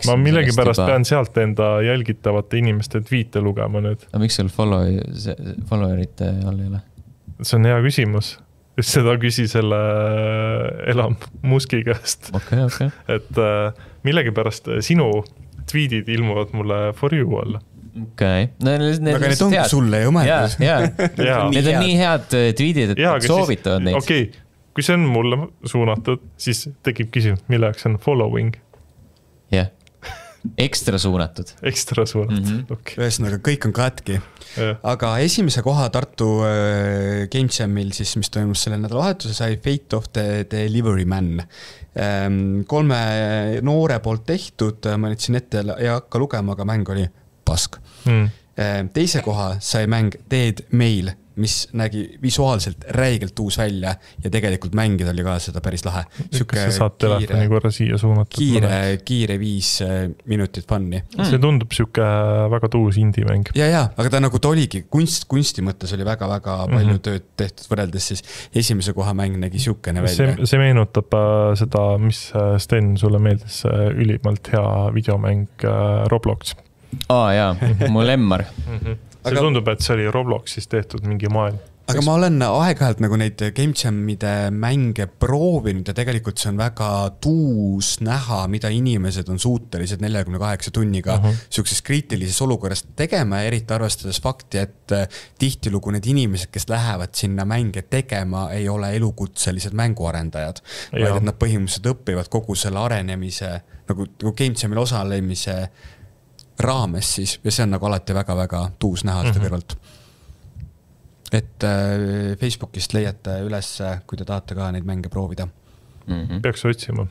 ma millegipärast pean sealt enda jälgitavate inimeste tweet'e lugema nüüd. aga miks sul follow, follower'ite all ei ole? see on hea küsimus seda küsi selle äh, Elam Muski käest okay,. Okay. et äh, millegipärast sinu tweet'id ilmuvad mulle for you alla okei okay., no need. aga need ongi sulle ju mõeldud. ja, ja need on nii head äh, tweet'id, et nad soovitavad neid. okei okay., kui see on mulle suunatud, siis tekib küsimus, mille jaoks on following? jah yeah ekstra suunatud. ekstra suunatud mm, -hmm. okei okay.. ühesõnaga, kõik on katki. aga esimese koha Tartu äh, Game Jamil siis, mis toimus sellel nädalavahetusel, sai Fate of the Delivery Man ähm,. kolme noore poolt tehtud, ma nüüd siin ette ei hakka lugema, aga mäng oli pask mm.. teise koha sai mäng Dead Mail mis nägi visuaalselt räigelt uus välja ja tegelikult mängida oli ka seda päris lahe. kas sa saad telefoni korra siia suunata? kiire, kiire viis äh, minutit fun'i mm.. see tundub sihuke väga tuus indie-mäng. ja, ja, aga ta nagu ta oligi kunst, kunsti mõttes oli väga-väga palju mm -hmm. tööd tehtud võrreldes siis esimese koha mäng nägi sihukene välja. see, see meenutab äh, seda, mis äh, Sten sulle meeldis, ülimalt hea videomäng Roblox. aa jaa, mu lemmar mm. -hmm see aga... tundub, et see oli Robloxis tehtud mingi maailm. aga ma olen aeg-ajalt nagu neid Game Jamide mänge proovinud ja tegelikult see on väga tuus näha, mida inimesed on suutelised neljakümne kaheksa tunniga uh -huh. sihukeses kriitilises olukorras tegema ja eriti arvestades fakti, et äh, tihtilugu need inimesed, kes lähevad sinna mänge tegema, ei ole elukutselised mänguarendajad. vaid et nad põhimõtteliselt õpivad kogu selle arenemise nagu, nagu Game Jamil osalemise raames siis ja see on nagu alati väga-väga tuus näha seda mm -hmm. kõrvalt. et äh, Facebookist leiate üles, kui te tahate ka neid mänge proovida mm. -hmm. peaks otsima,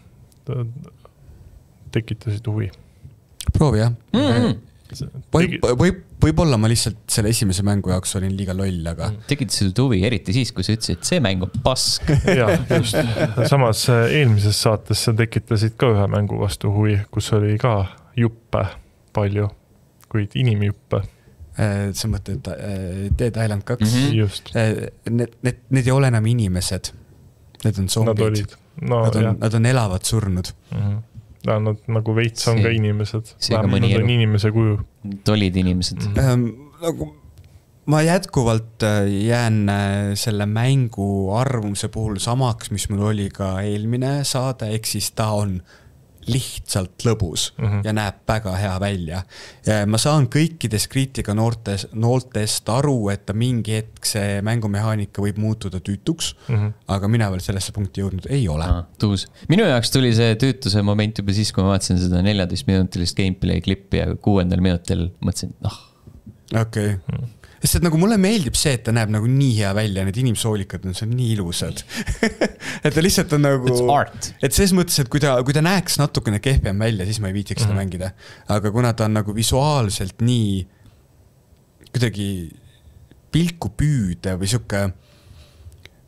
tekitasid huvi. proovi jah mm. -hmm võib, võib, võib-olla ma lihtsalt selle esimese mängu jaoks olin liiga loll, aga. Mm. tekitasid huvi, eriti siis, kui sa ütlesid, et see mäng on pask. jaa, just. samas äh, eelmises saates sa tekitasid ka ühe mängu vastu huvi, kus oli ka juppe palju, kuid inimjuppe äh, sa mõtled äh, Dead Island kaks mm? -hmm. just. Äh, need, need, need ei ole enam inimesed. Need on zombid. No, nad on, nad on elavad surnud mm. -hmm. Ja, nad nagu veits on see, ka inimesed. vähemalt nad on inimese kuju. Nad olid inimesed mm. -hmm. Nagu ma jätkuvalt jään selle mängu arvamuse puhul samaks, mis mul oli ka eelmine saade, ehk siis ta on lihtsalt lõbus mm -hmm. ja näeb väga hea välja. ma saan kõikidest kriitika noortes, noortest aru, et mingi hetk see mängumehaanika võib muutuda tüütuks mm, -hmm. aga mina veel sellesse punkti jõudnud ei ole ah,. tuus. minu jaoks tuli see tüütuse moment juba siis, kui ma vaatasin seda neljateistminutilist gameplay klippi ja kuuendal minutil mõtlesin, noh. okei okay. mm. Sest et nagu mulle meeldib see, et ta näeb nagu nii hea välja, need inimsoolikad on seal nii ilusad et ta lihtsalt on nagu. et selles mõttes, et kui ta, kui ta näeks natukene kehvem välja, siis ma ei viitsiks seda mm -hmm. mängida. aga kuna ta on nagu visuaalselt nii kuidagi pilku püüda või sihuke,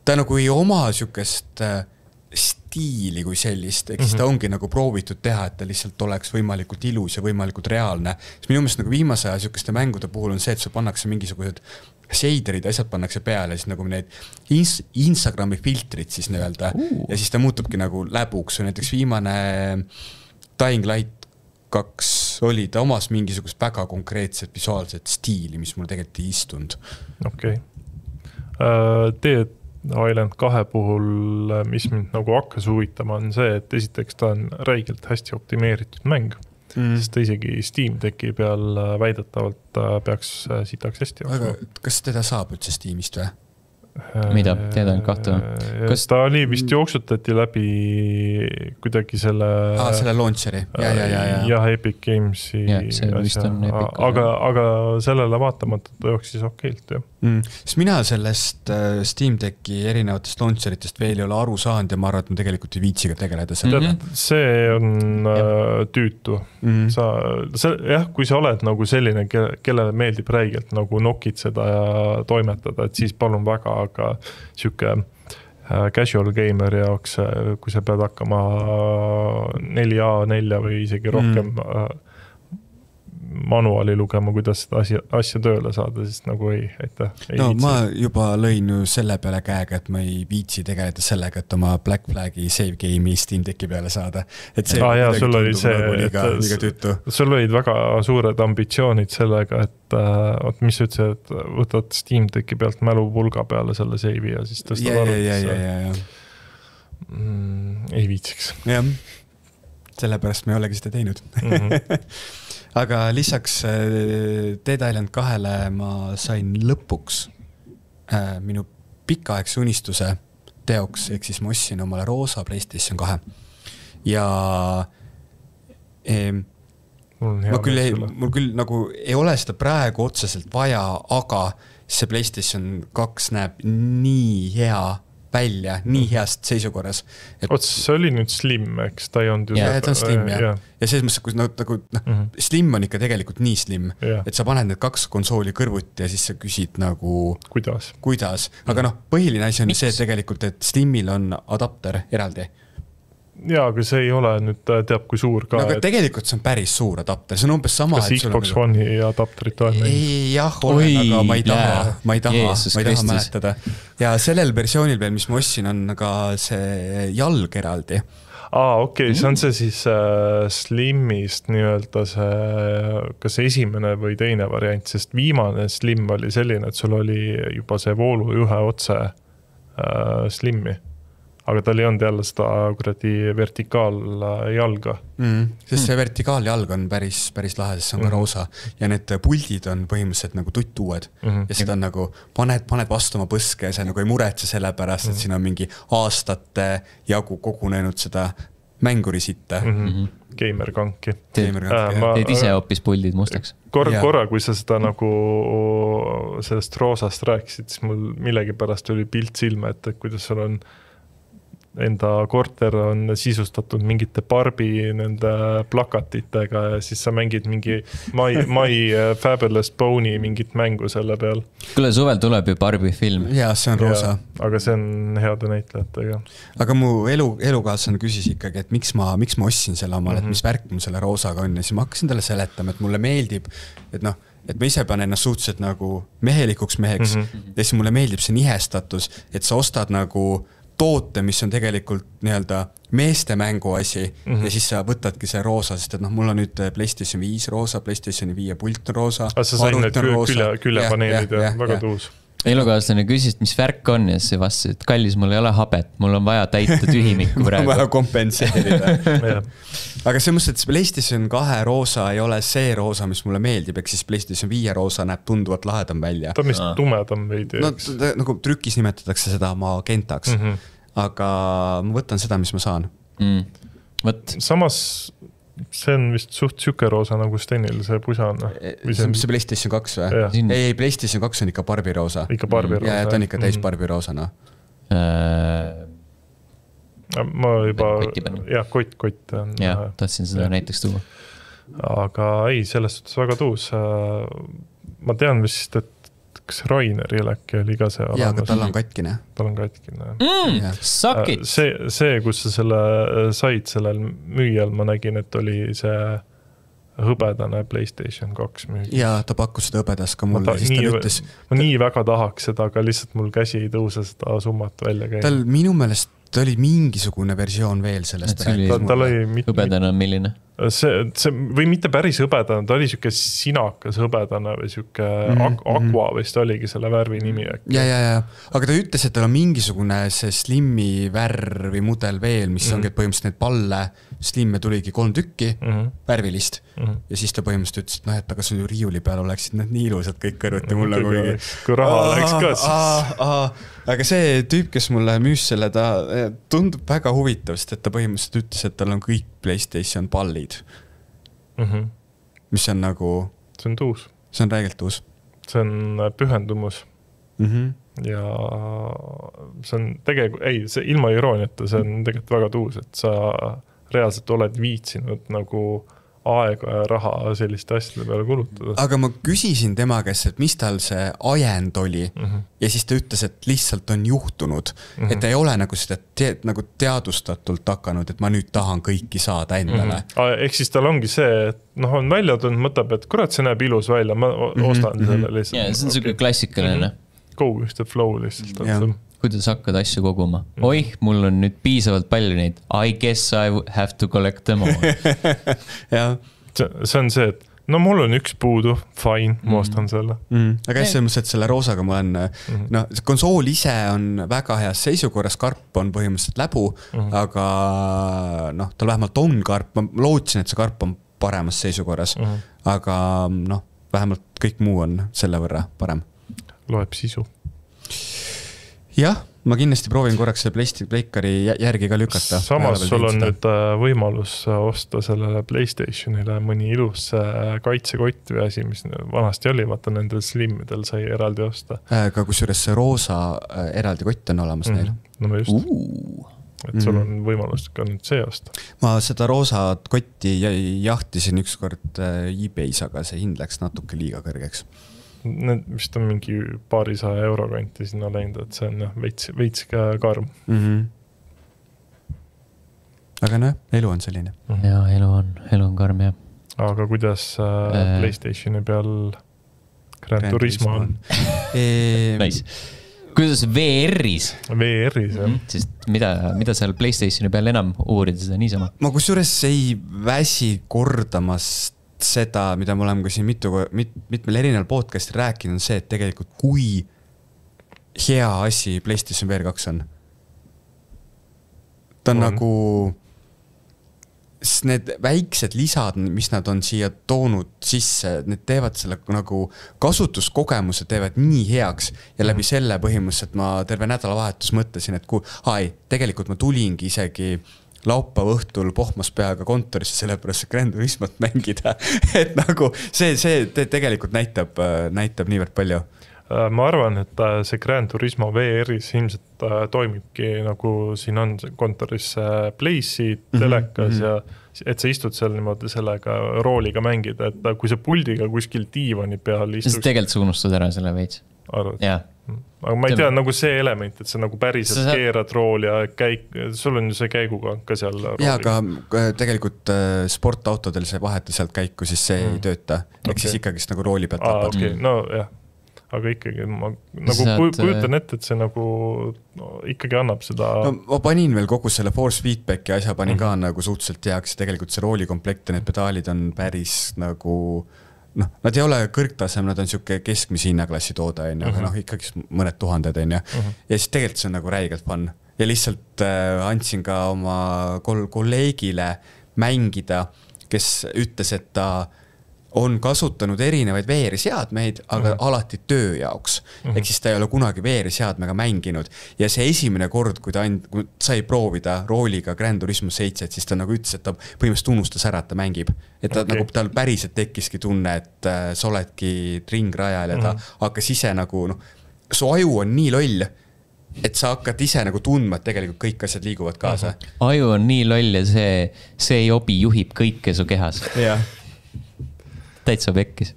ta nagu ei oma sihukest äh, stiili kui sellist, ehk siis mm -hmm. ta ongi nagu proovitud teha, et ta lihtsalt oleks võimalikult ilus ja võimalikult reaalne. sest minu meelest nagu viimase aja sihukeste mängude puhul on see, et sul pannakse mingisugused shader'id, asjad pannakse peale, siis nagu need ins-, Instagrami filtrid siis nii-öelda uh. ja siis ta muutubki nagu läbuks või näiteks viimane Dying Light kaks oli, ta omas mingisugust väga konkreetset visuaalset stiili, mis mul tegelikult ei istunud. okei okay. uh,, teed Island kahe puhul, mis mind nagu hakkas huvitama, on see, et esiteks ta on räigelt hästi optimeeritud mäng mm.. sest ta isegi Steam Decki peal väidetavalt äh, peaks äh, sitaks hästi aga kas teda saab üldse Steamist või? Mida, teed ainult kahte või? Äh, kas ta oli vist jooksutati läbi kuidagi selle. aa, selle launcher'i, ja, ja, ja, ja. jah, Epic Games'i. aga, aga sellele vaatamata ta jooksis okeilt, jah mm.. sest mina sellest äh, Steam Decki erinevatest launcher itest veel ei ole aru saanud ja ma arvan, et ma tegelikult ei viitsi ka tegeleda sellega mm. -hmm. see on äh, tüütu mm. -hmm. sa, sa jah, kui sa oled nagu selline, kellele meeldib räigelt nagu nokitseda ja toimetada, et siis palun väga aga sihuke äh, casual gamer jaoks, äh, kui sa pead hakkama 4A, 4 või isegi rohkem mm manuaali lugema, kuidas seda asja, asja tööle saada, siis nagu ei, aitäh. no viitsi. ma juba lõin ju selle peale käega, et ma ei viitsi tegeleda sellega, et oma Black Flagi save game'i Steam Decki peale saada. et see ah,. jaa, sul oli see, nagu et sul olid väga suured ambitsioonid sellega, et äh, vot mis sa ütlesid, et võtad Steam Decki pealt mälupulga peale selle save'i ja siis tõstad arvutisse. Mm, ei viitsiks. jah, sellepärast me ei olegi seda teinud mm. -hmm aga lisaks äh, Dead Island kahele ma sain lõpuks äh, minu pikaaegse unistuse teoks, ehk siis ma ostsin omale roosa Playstation kahe. Ja eh, ma küll ei, mul küll nagu ei ole seda praegu otseselt vaja, aga see Playstation kaks näeb nii hea välja, nii heast seisukorras. oot, see oli nüüd Slim, eks, ta ei olnud ju. jah, ta on Slim jah ja. ja selles mõttes, kui nagu, nagu noh mm -hmm., Slim on ikka tegelikult nii slim, et sa paned need kaks konsooli kõrvuti ja siis sa küsid nagu. kuidas? kuidas, aga noh, põhiline asi on ju see, et tegelikult, et Slimil on adapter eraldi jaa, aga see ei ole nüüd teab kui suur ka. no aga et... tegelikult see on päris suur adapter, see on umbes sama. kas Xbox nagu... One'i adapterit on? jah, olen, aga ma ei taha, ma ei taha, ma ei taha mäletada. ja sellel versioonil veel, mis ma ostsin, on ka see jalg eraldi aa ah,, okei okay, mm., see on see siis äh, Slimist nii-öelda see, kas esimene või teine variant, sest viimane Slim oli selline, et sul oli juba see voolujuhe otse äh, Slimmi aga tal ei olnud jälle seda kuradi vertikaaljalga mm,. sest see vertikaaljalg on päris, päris lahe, sest see on ka mm. roosa ja need puldid on põhimõtteliselt nagu tuttuued mm. -hmm. ja seda on nagu, paned, paned vastu oma põske ja sa nagu ei muretse selle pärast, et mm. siin on mingi aastate jagu kogunenud seda mängurisitta mm. -hmm. Geimerkanki. teed äh, ise hoopis puldid mustaks? korra, korra, kui sa seda nagu sellest roosast rääkisid, siis mul millegipärast tuli pilt silme ette, et kuidas sul on äh, enda korter on sisustatud mingite Barbi nende plakatitega ja siis sa mängid mingi My, My Fabulous Pony mingit mängu selle peal. kuule, suvel tuleb ju Barbi film. jaa, see on roosa. aga see on heade näitlejatega. aga mu elu, elukaaslane küsis ikkagi, et miks ma, miks ma ostsin selle omale mm, -hmm. et mhm. mis värk mul selle roosaga on ja siis ma hakkasin talle seletama, et mulle meeldib, et noh et ma ise panen ennast suhteliselt nagu mehelikuks meheks mm -hmm. ja siis mulle meeldib see nihestatus, et sa ostad nagu toote, mis on tegelikult nii-öelda meeste mänguasi mm -hmm. ja siis sa võtadki see roosa, sest et noh, mul on nüüd PlayStation viis roosa, PlayStation viie pult on roosa. sa said need külje, küljepaneelid ja, ja, ja väga tuus elukaaslane küsis, et mis värk on ja siis vastas, et kallis, mul ei ole habet, mul on vaja täita tühimikku praegu vaja kompenseerida aga selles mõttes, et PlayStation kahe roosa ei ole see roosa, mis mulle meeldib, ehk siis PlayStation viie roosa näeb tunduvalt lahedam välja. ta on vist tumedam veidi. no nagu trükis nimetatakse seda magentaks mm, -hmm. aga ma võtan seda, mis ma saan mm.. vot. samas see on vist suht sihuke roosa nagu Stenil see pusa on. see on see PlayStation kaks või? ei, ei PlayStation kaks on ikka Barbi roosa. ikka Barbi roosa. ja, ta on ikka täis. Barbi roosa, noh äh.... ma juba, jah, kott, kott on. jah, tahtsin seda ja. näiteks tuua. aga ei, selles suhtes väga tuus. Äh, ma tean vist, et kas Raineril äkki oli ka see. jaa, aga tal on katkine. tal on katkine mm,. It. see, see, kus sa selle äh, said sellel müüjal, ma nägin, et oli see hõbedane Playstation kaks müügis. jaa, ta pakkus seda hõbedas ka mulle, siis ta ütles. ma nii väga tahaks seda, aga lihtsalt mul käsi ei tõuse seda summat välja käima. tal minu meelest oli mingisugune versioon veel sellest. tal oli hõbedane on milline? See, see või mitte päris hõbedane, ta oli sihuke sinakas hõbedane või sihuke mm -hmm. aqua vist oligi selle värvi nimi äkki. ja, ja, ja, aga ta ütles, et tal on mingisugune see slimmi värv või mudel veel, mis mm -hmm. ongi, et põhimõtteliselt neid palle, slimme tuligi kolm tükki mm, -hmm. värvilist mm. -hmm. ja siis ta põhimõtteliselt ütles, et noh, et aga sul ju riiuli peal oleksid need nii ilusad kõik kõrvuti mulle nagu mingi. kui raha oleks ka siis. aga see tüüp, kes mulle müüs selle, ta tundub väga huvitav, sest et ta põhimõtteliselt ütles, et tal on kõik Playstation pallid mm. -hmm. mis on nagu. see on tuus. see on räigelt uus. see on äh, pühendumus mm. -hmm. ja see on tegelikult, ei, see ilma irooniata, see on tegelikult väga tuus, et sa reaalselt oled viitsinud nagu äh, aega ja raha selliste asjade peale kulutada. aga ma küsisin tema käest, et mis tal see ajend oli mm -hmm. ja siis ta ütles, et lihtsalt on juhtunud mm, -hmm. et ta ei ole nagu seda te nagu teadvustatult hakanud, et ma nüüd tahan kõiki saada endale mm. -hmm. ehk siis tal ongi see, et noh, on välja tulnud, mõtleb, et kurat, see näeb ilus välja, ma mhm, ostan mm -hmm. selle lihtsalt. jaa, see on sihuke klassikaline mm. -hmm. Go with the flow lihtsalt kuidas hakkad asju koguma mm.. oih, mul on nüüd piisavalt palju neid, I guess I have to collect them all jah. see, on see, et no mul on üks puudu, fine, ma mm. ostan selle mm.. aga jah, selles mõttes, et selle roosaga ma olen mm, -hmm. noh, see konsool ise on väga heas seisukorras, karp on põhimõtteliselt läbu mm, -hmm. aga noh, tal vähemalt on karp, ma lootsin, et see karp on paremas seisukorras mm. Mhm. -hmm. aga noh, vähemalt kõik muu on selle võrra parem. loeb sisu. Jah, ma kindlasti proovin korraks selle Playst-, Pleikari järgi ka lükata. samas sul on nüüd äh, võimalus osta sellele Playstationile mõni ilus äh, kaitsekott või asi, mis vanasti oli, vaata nendel Slimidel sai eraldi osta. aga kusjuures see roosa äh, eraldi kott on olemas mm. neil. no just uh et sul on võimalus ka nüüd see osta. ma seda roosat kotti jahtisin ükskord äh, e-base, aga see hind läks natuke liiga kõrgeks. Need vist on mingi paarisaja euro kanti sinna läinud, et see on jah, veits, veits ka karm mm. -hmm. aga nojah, elu on selline. ja elu on, elu on karm jah. aga kuidas äh, äh. Playstationi peal Grand Turismo on? Nice kuidas VR-is? VR-is jah mm. -hmm. sest mida, mida seal Playstationi peal enam uurida, seda niisama. ma kusjuures ei väsi kordamast seda, mida me oleme ka siin mitu mit,, mitmel erineval podcast'il rääkinud, on see, et tegelikult kui hea asi Playstation VR kaks on. ta on, on. nagu sest need väiksed lisad, mis nad on siia toonud sisse, need teevad selle nagu kasutuskogemuse teevad nii heaks ja läbi mhm. selle põhimõtteliselt ma terve nädalavahetus mõtlesin, et kui, aa ei, tegelikult ma tulingi isegi laupäeva õhtul pohmas peaga kontorisse, sellepärast et Grand Turismot mängida et nagu see, see te tegelikult näitab, näitab niivõrd palju Äh, ma arvan, et äh, see Grand Turismo VR-is ilmselt äh, toimibki nagu siin on kontoris Place'i mhm, telekas mm -hmm. ja et sa istud seal niimoodi sellega rooliga mängida, et kui sa puldiga kuskil diivani peal siis tegelikult sa unustad ära selle veits. arvad? Aga ma ei tea, nagu see element, et sa nagu päriselt sa... keerad rooli ja käik, sul on ju see käiguga ka seal. ja, aga tegelikult sportautodel see vaheta sealt käiku, siis see mm. ei tööta. ehk okay. siis ikkagist nagu rooli pealt tapad. okei okay., nojah aga ikkagi ma nagu Saad... kujutan ette, et see nagu no, ikkagi annab seda. no ma panin veel kogu selle force feedback'i asja panin mm ka nagu suhteliselt heaks ja tegelikult see roolikomplekt ja need pedaalid on päris nagu noh, nad ei ole kõrgtasem, nad on sihuke keskmise hinnaklassi toode, on ju, aga mhm. noh, ikkagist mõned tuhanded, on ju. Mhm. ja siis tegelikult see on nagu räigelt fun ja lihtsalt äh, andsin ka oma kol-, kolleegile mängida, kes ütles, et ta äh, on kasutanud erinevaid VR-seadmeid, aga mm -hmm. alati töö jaoks mm. -hmm. ehk siis ta ei ole kunagi VR-seadmega mänginud ja see esimene kord, kui ta and-, kui sai proovida rooliga Grand Turismo seitset, siis ta nagu ütles, et ta põhimõtteliselt unustas ära, et ta mängib. et ta okay. nagu, tal päriselt tekkiski tunne, et äh, sa oledki ringrajal ja ta mm -hmm. hakkas ise nagu noh, su aju on nii loll et sa hakkad ise nagu tundma, et tegelikult kõik asjad liiguvad kaasa. aju on nii loll ja see, see jobi juhib kõike su kehas. jah täitsa pekkis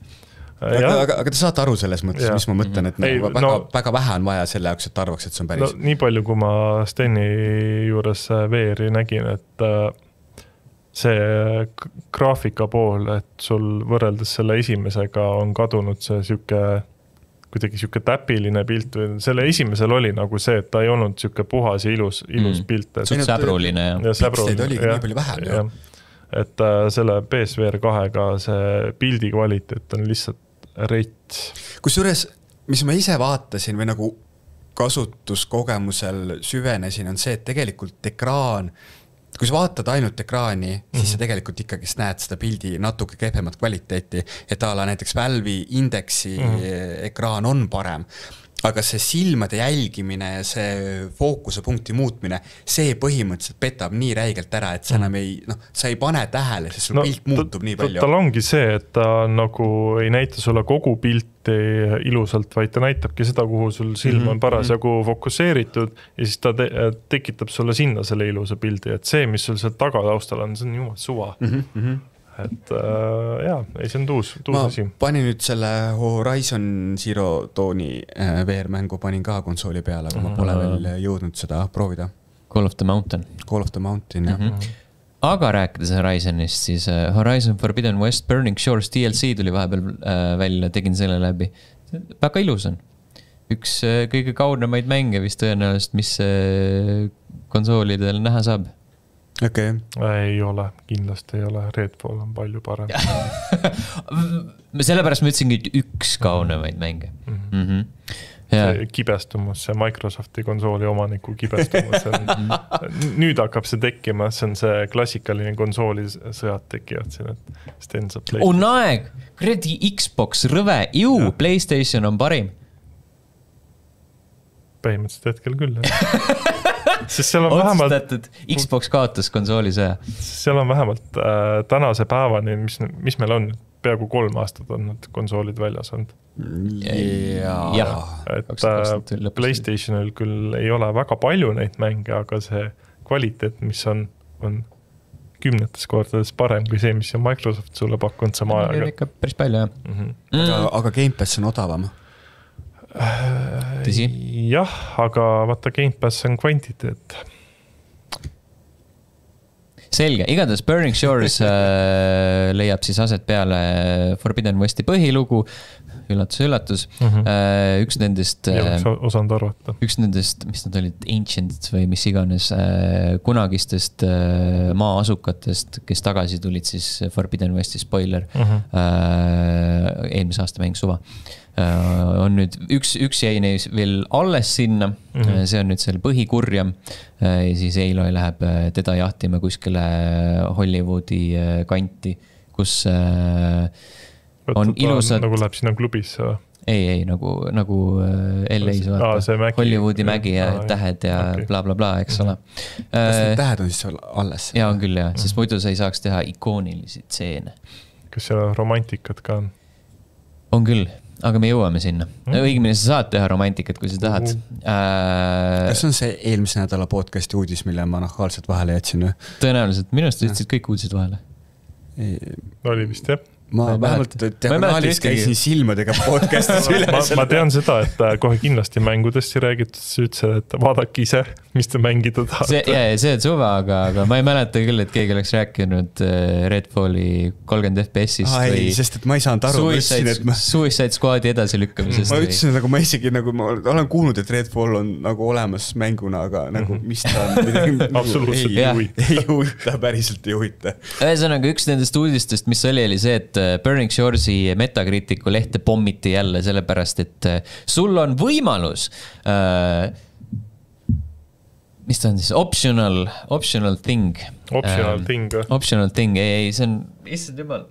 aga, aga, aga te saate aru selles mõttes, mis ma mõtlen, et ei, nagu väga no,, väga vähe on vaja selle jaoks, et ta arvaks, et see on päris no,. nii palju, kui ma Steni juures VR-i nägin, et äh, see graafika pool, et sul võrreldes selle esimesega on kadunud see sihuke kuidagi sihuke täpiline pilt või selle esimesel oli nagu see, et ta ei olnud sihuke puhas ja ilus, ilus mm. pilt. suht säbruline ja. pikseid oligi nii palju vähem ju et äh, selle BSVR kahega see pildi kvaliteet on lihtsalt rets. kusjuures, mis ma ise vaatasin või nagu kasutuskogemusel süvenesin, on see, et tegelikult ekraan kui sa vaatad ainult ekraani mm, -hmm. siis sa mhm. tegelikult ikkagist näed seda pildi natuke kehvemat kvaliteeti, et a la näiteks Valve'i indeksi mm -hmm. ekraan on parem aga see silmade jälgimine ja see fookusepunkti muutmine, see põhimõtteliselt petab nii räigelt ära, et sa mm. enam ei, noh, sa ei pane tähele, sest sul no, pilt muutub ta, nii palju. tal ongi see, et ta nagu ei näita sulle kogu pilti ilusalt, vaid ta näitabki seda, kuhu sul silm mm -hmm. on parasjagu mm -hmm. fokusseeritud ja siis ta te tekitab sulle sinna selle ilusa pildi, et see, mis sul seal tagataustal on, see on jumal suva mm. -hmm et äh, jaa, ei see on tuus, tuus asi. panin nüüd selle Horizon Zero Dawni äh, VR-mängu panin ka konsooli peale, aga mm -hmm. ma pole veel jõudnud seda proovida. Call of the Mountain. Call of the Mountain, jah mm. -hmm. aga rääkides Horizonist, siis uh, Horizon Forbidden West Burning Shores DLC tuli vahepeal uh, välja, tegin selle läbi. väga ilus on. üks kõige kaunemaid mänge vist tõenäoliselt, mis konsoolidel näha saab okay.. ei ole, kindlasti ei ole, Redfall on palju parem sellepärast ma ütlesingi, et üks kaunemaid mänge mm. -hmm. Mm -hmm. Jaa. see kibestumus, see Microsofti konsooli omaniku kibestumus, on, nüüd hakkab see tekkima, see on see klassikaline konsooli sõjad tekivad siin, et Sten saab play- on aeg, kuradi Xbox rõve, ju, Playstation on parim. põhimõtteliselt hetkel küll, jah. sest seal on vähemalt, otsustatud, Xbox kaotas konsoolisõja. seal on vähemalt äh, tänase päevani, mis, mis meil on, peaaegu kolm aastat on need konsoolid väljas olnud. jah, et 2020 äh. Playstationil küll ei ole väga palju neid mänge, aga see kvaliteet, mis on, on kümnetes kordades parem kui see, mis on Microsoft sulle pakkunud sama ajaga ikka päris palju jah mm. -hmm. aga aga Gamepass on odavam. Tõsi? jah, aga vaata, Gamepass on kvantiteet. selge, igatahes Burning Shores äh, leiab siis aset peale Forbidden Westi põhilugu. üllatus, üllatus mm. -hmm. üks nendest äh, osanud arvata. üks nendest, mis nad olid, ancients või mis iganes äh, kunagistest äh, maaasukatest, kes tagasi tulid siis Forbidden Westi spoiler Mhm. äh,, eelmise aasta mäng suva äh,. On nüüd üks, üks jäi neis veel alles sinna mm, Mhm. -hmm. see on nüüd seal põhikurjam äh,. ja siis Aloy läheb äh, teda jahtima kuskile Hollywoodi äh, kanti, kus äh, on ilusad nagu läheb sinna klubisse või? ei, ei nagu, nagu äh, LA-s Aa, vaata. Hollywoodi mägi ja Aa, tähed ja blablabla bla,, eks ole. kas need tähed on siis seal alles? ja on küll jah, Mhm. sest muidu sa ei saaks teha ikoonilisi stseene. kas seal romantikat ka on? on küll, aga me jõuame sinna mm.. õigemini sa saad teha romantikat, kui sa tahad Uhu. äh, kas. see on see eelmise nädala podcast'i uudis, mille ma nahaalselt vahele jätsin või? tõenäoliselt, minu arust ütlesid kõik uudised vahele. oli vist jah. Ma Ma ei vähemalt diagonaalis käisin silmadega podcast'is üle ma, ma tean seda, et äh, kohe kindlasti mängudest ei räägitud, sa ütlesid, et vaadake ise, mis te mängida see, tahate. ja, ja see on suva, aga, aga ma ei mäleta küll, et keegi oleks rääkinud äh, Redfalli kolmkümmend FPS-ist ei, või sest et ma ei saanud aru, ma ütlesin, Suicide et, ma Suicide Squad'i edasilükkamisest ma ütlesin, et nagu ma isegi nagu ma olen kuulnud, et Redfall on nagu olemas mänguna, aga nagu mis ta on midagi Absoluutselt ei, huvita. ei huvita, päriselt ei huvita. ühesõnaga, üks nendest uudistest, mis oli, oli see, et äh, Burning Shores'i Metacriticu lehte pommiti jälle sellepärast, et äh, sul on võimalus äh,. mis ta on siis, optional, optional thing. Optional thing või? Optional thing, ei, ei, see on, issand jumal.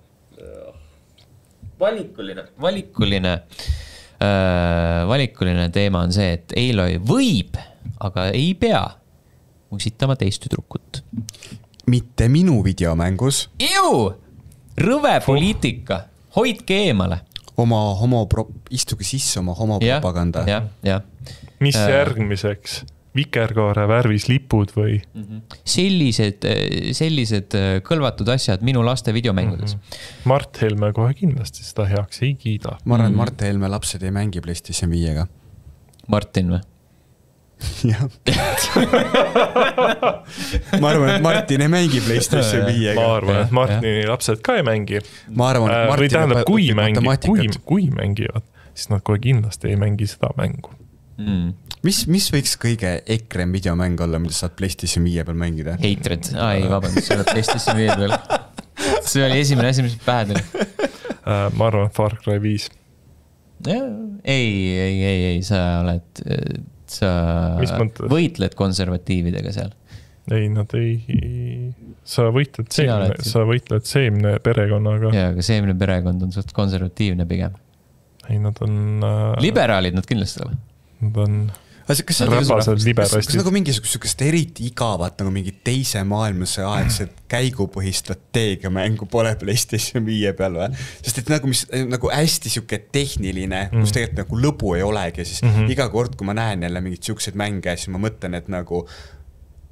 valikuline, valikuline äh,, valikuline teema on see, et Aloy võib, aga ei pea musitama teist tüdrukut mitte minu videomängus ju, rõve poliitika, hoidke eemale. oma homo, istuge sisse oma homopropaganda. jah, jah. mis Äh. järgmiseks? vikerkaare värvis lipud või? sellised, sellised äh, kõlvatud asjad minu laste videomängudes. Mart Helme kohe kindlasti seda heaks ei kiida. ma arvan, et Mart Helme lapsed ei mängi PlayStation viiega. Martin või? jah. ma arvan, et Martin ei mängi PlayStation ma viiega. arvan, jah, et Martini lapsed ka ei mängi. ma arvan, et või Martin tähendab, kui mängi, kui kui mängivad, siis nad kohe kindlasti ei mängi seda mängu. Mm. mis, mis võiks kõige ekrem videomäng olla, mida saad PlayStation viie peal mängida? Hatred, aa ei, vabandust, sa oled PlayStation viie peal. see oli esimene asi, mis pähe tuli. Äh, ma arvan, et Far Cry viis. ei, ei, ei, ei, sa oled, sa Mis mõttes? võitled konservatiividega seal. ei, nad ei, sa võitled seemne, sa võitled seemne perekonnaga. jaa, aga seemne perekond on suht konservatiivne pigem. ei, nad on äh,, liberaalid nad kindlasti ei ole. nad on kas, kas see on räpased kas, kas nagu mingisugust sihukest eriti igavat nagu mingi teise maailmasõja aegset käigupõhist strateegiamängu pole PlayStation viie peal või? sest et nagu, mis nagu hästi sihuke tehniline mm, kus tegelikult nagu lõbu ei olegi siis mm. -hmm. iga kord, kui ma näen jälle mingeid siukseid mänge, siis ma mõtlen, et nagu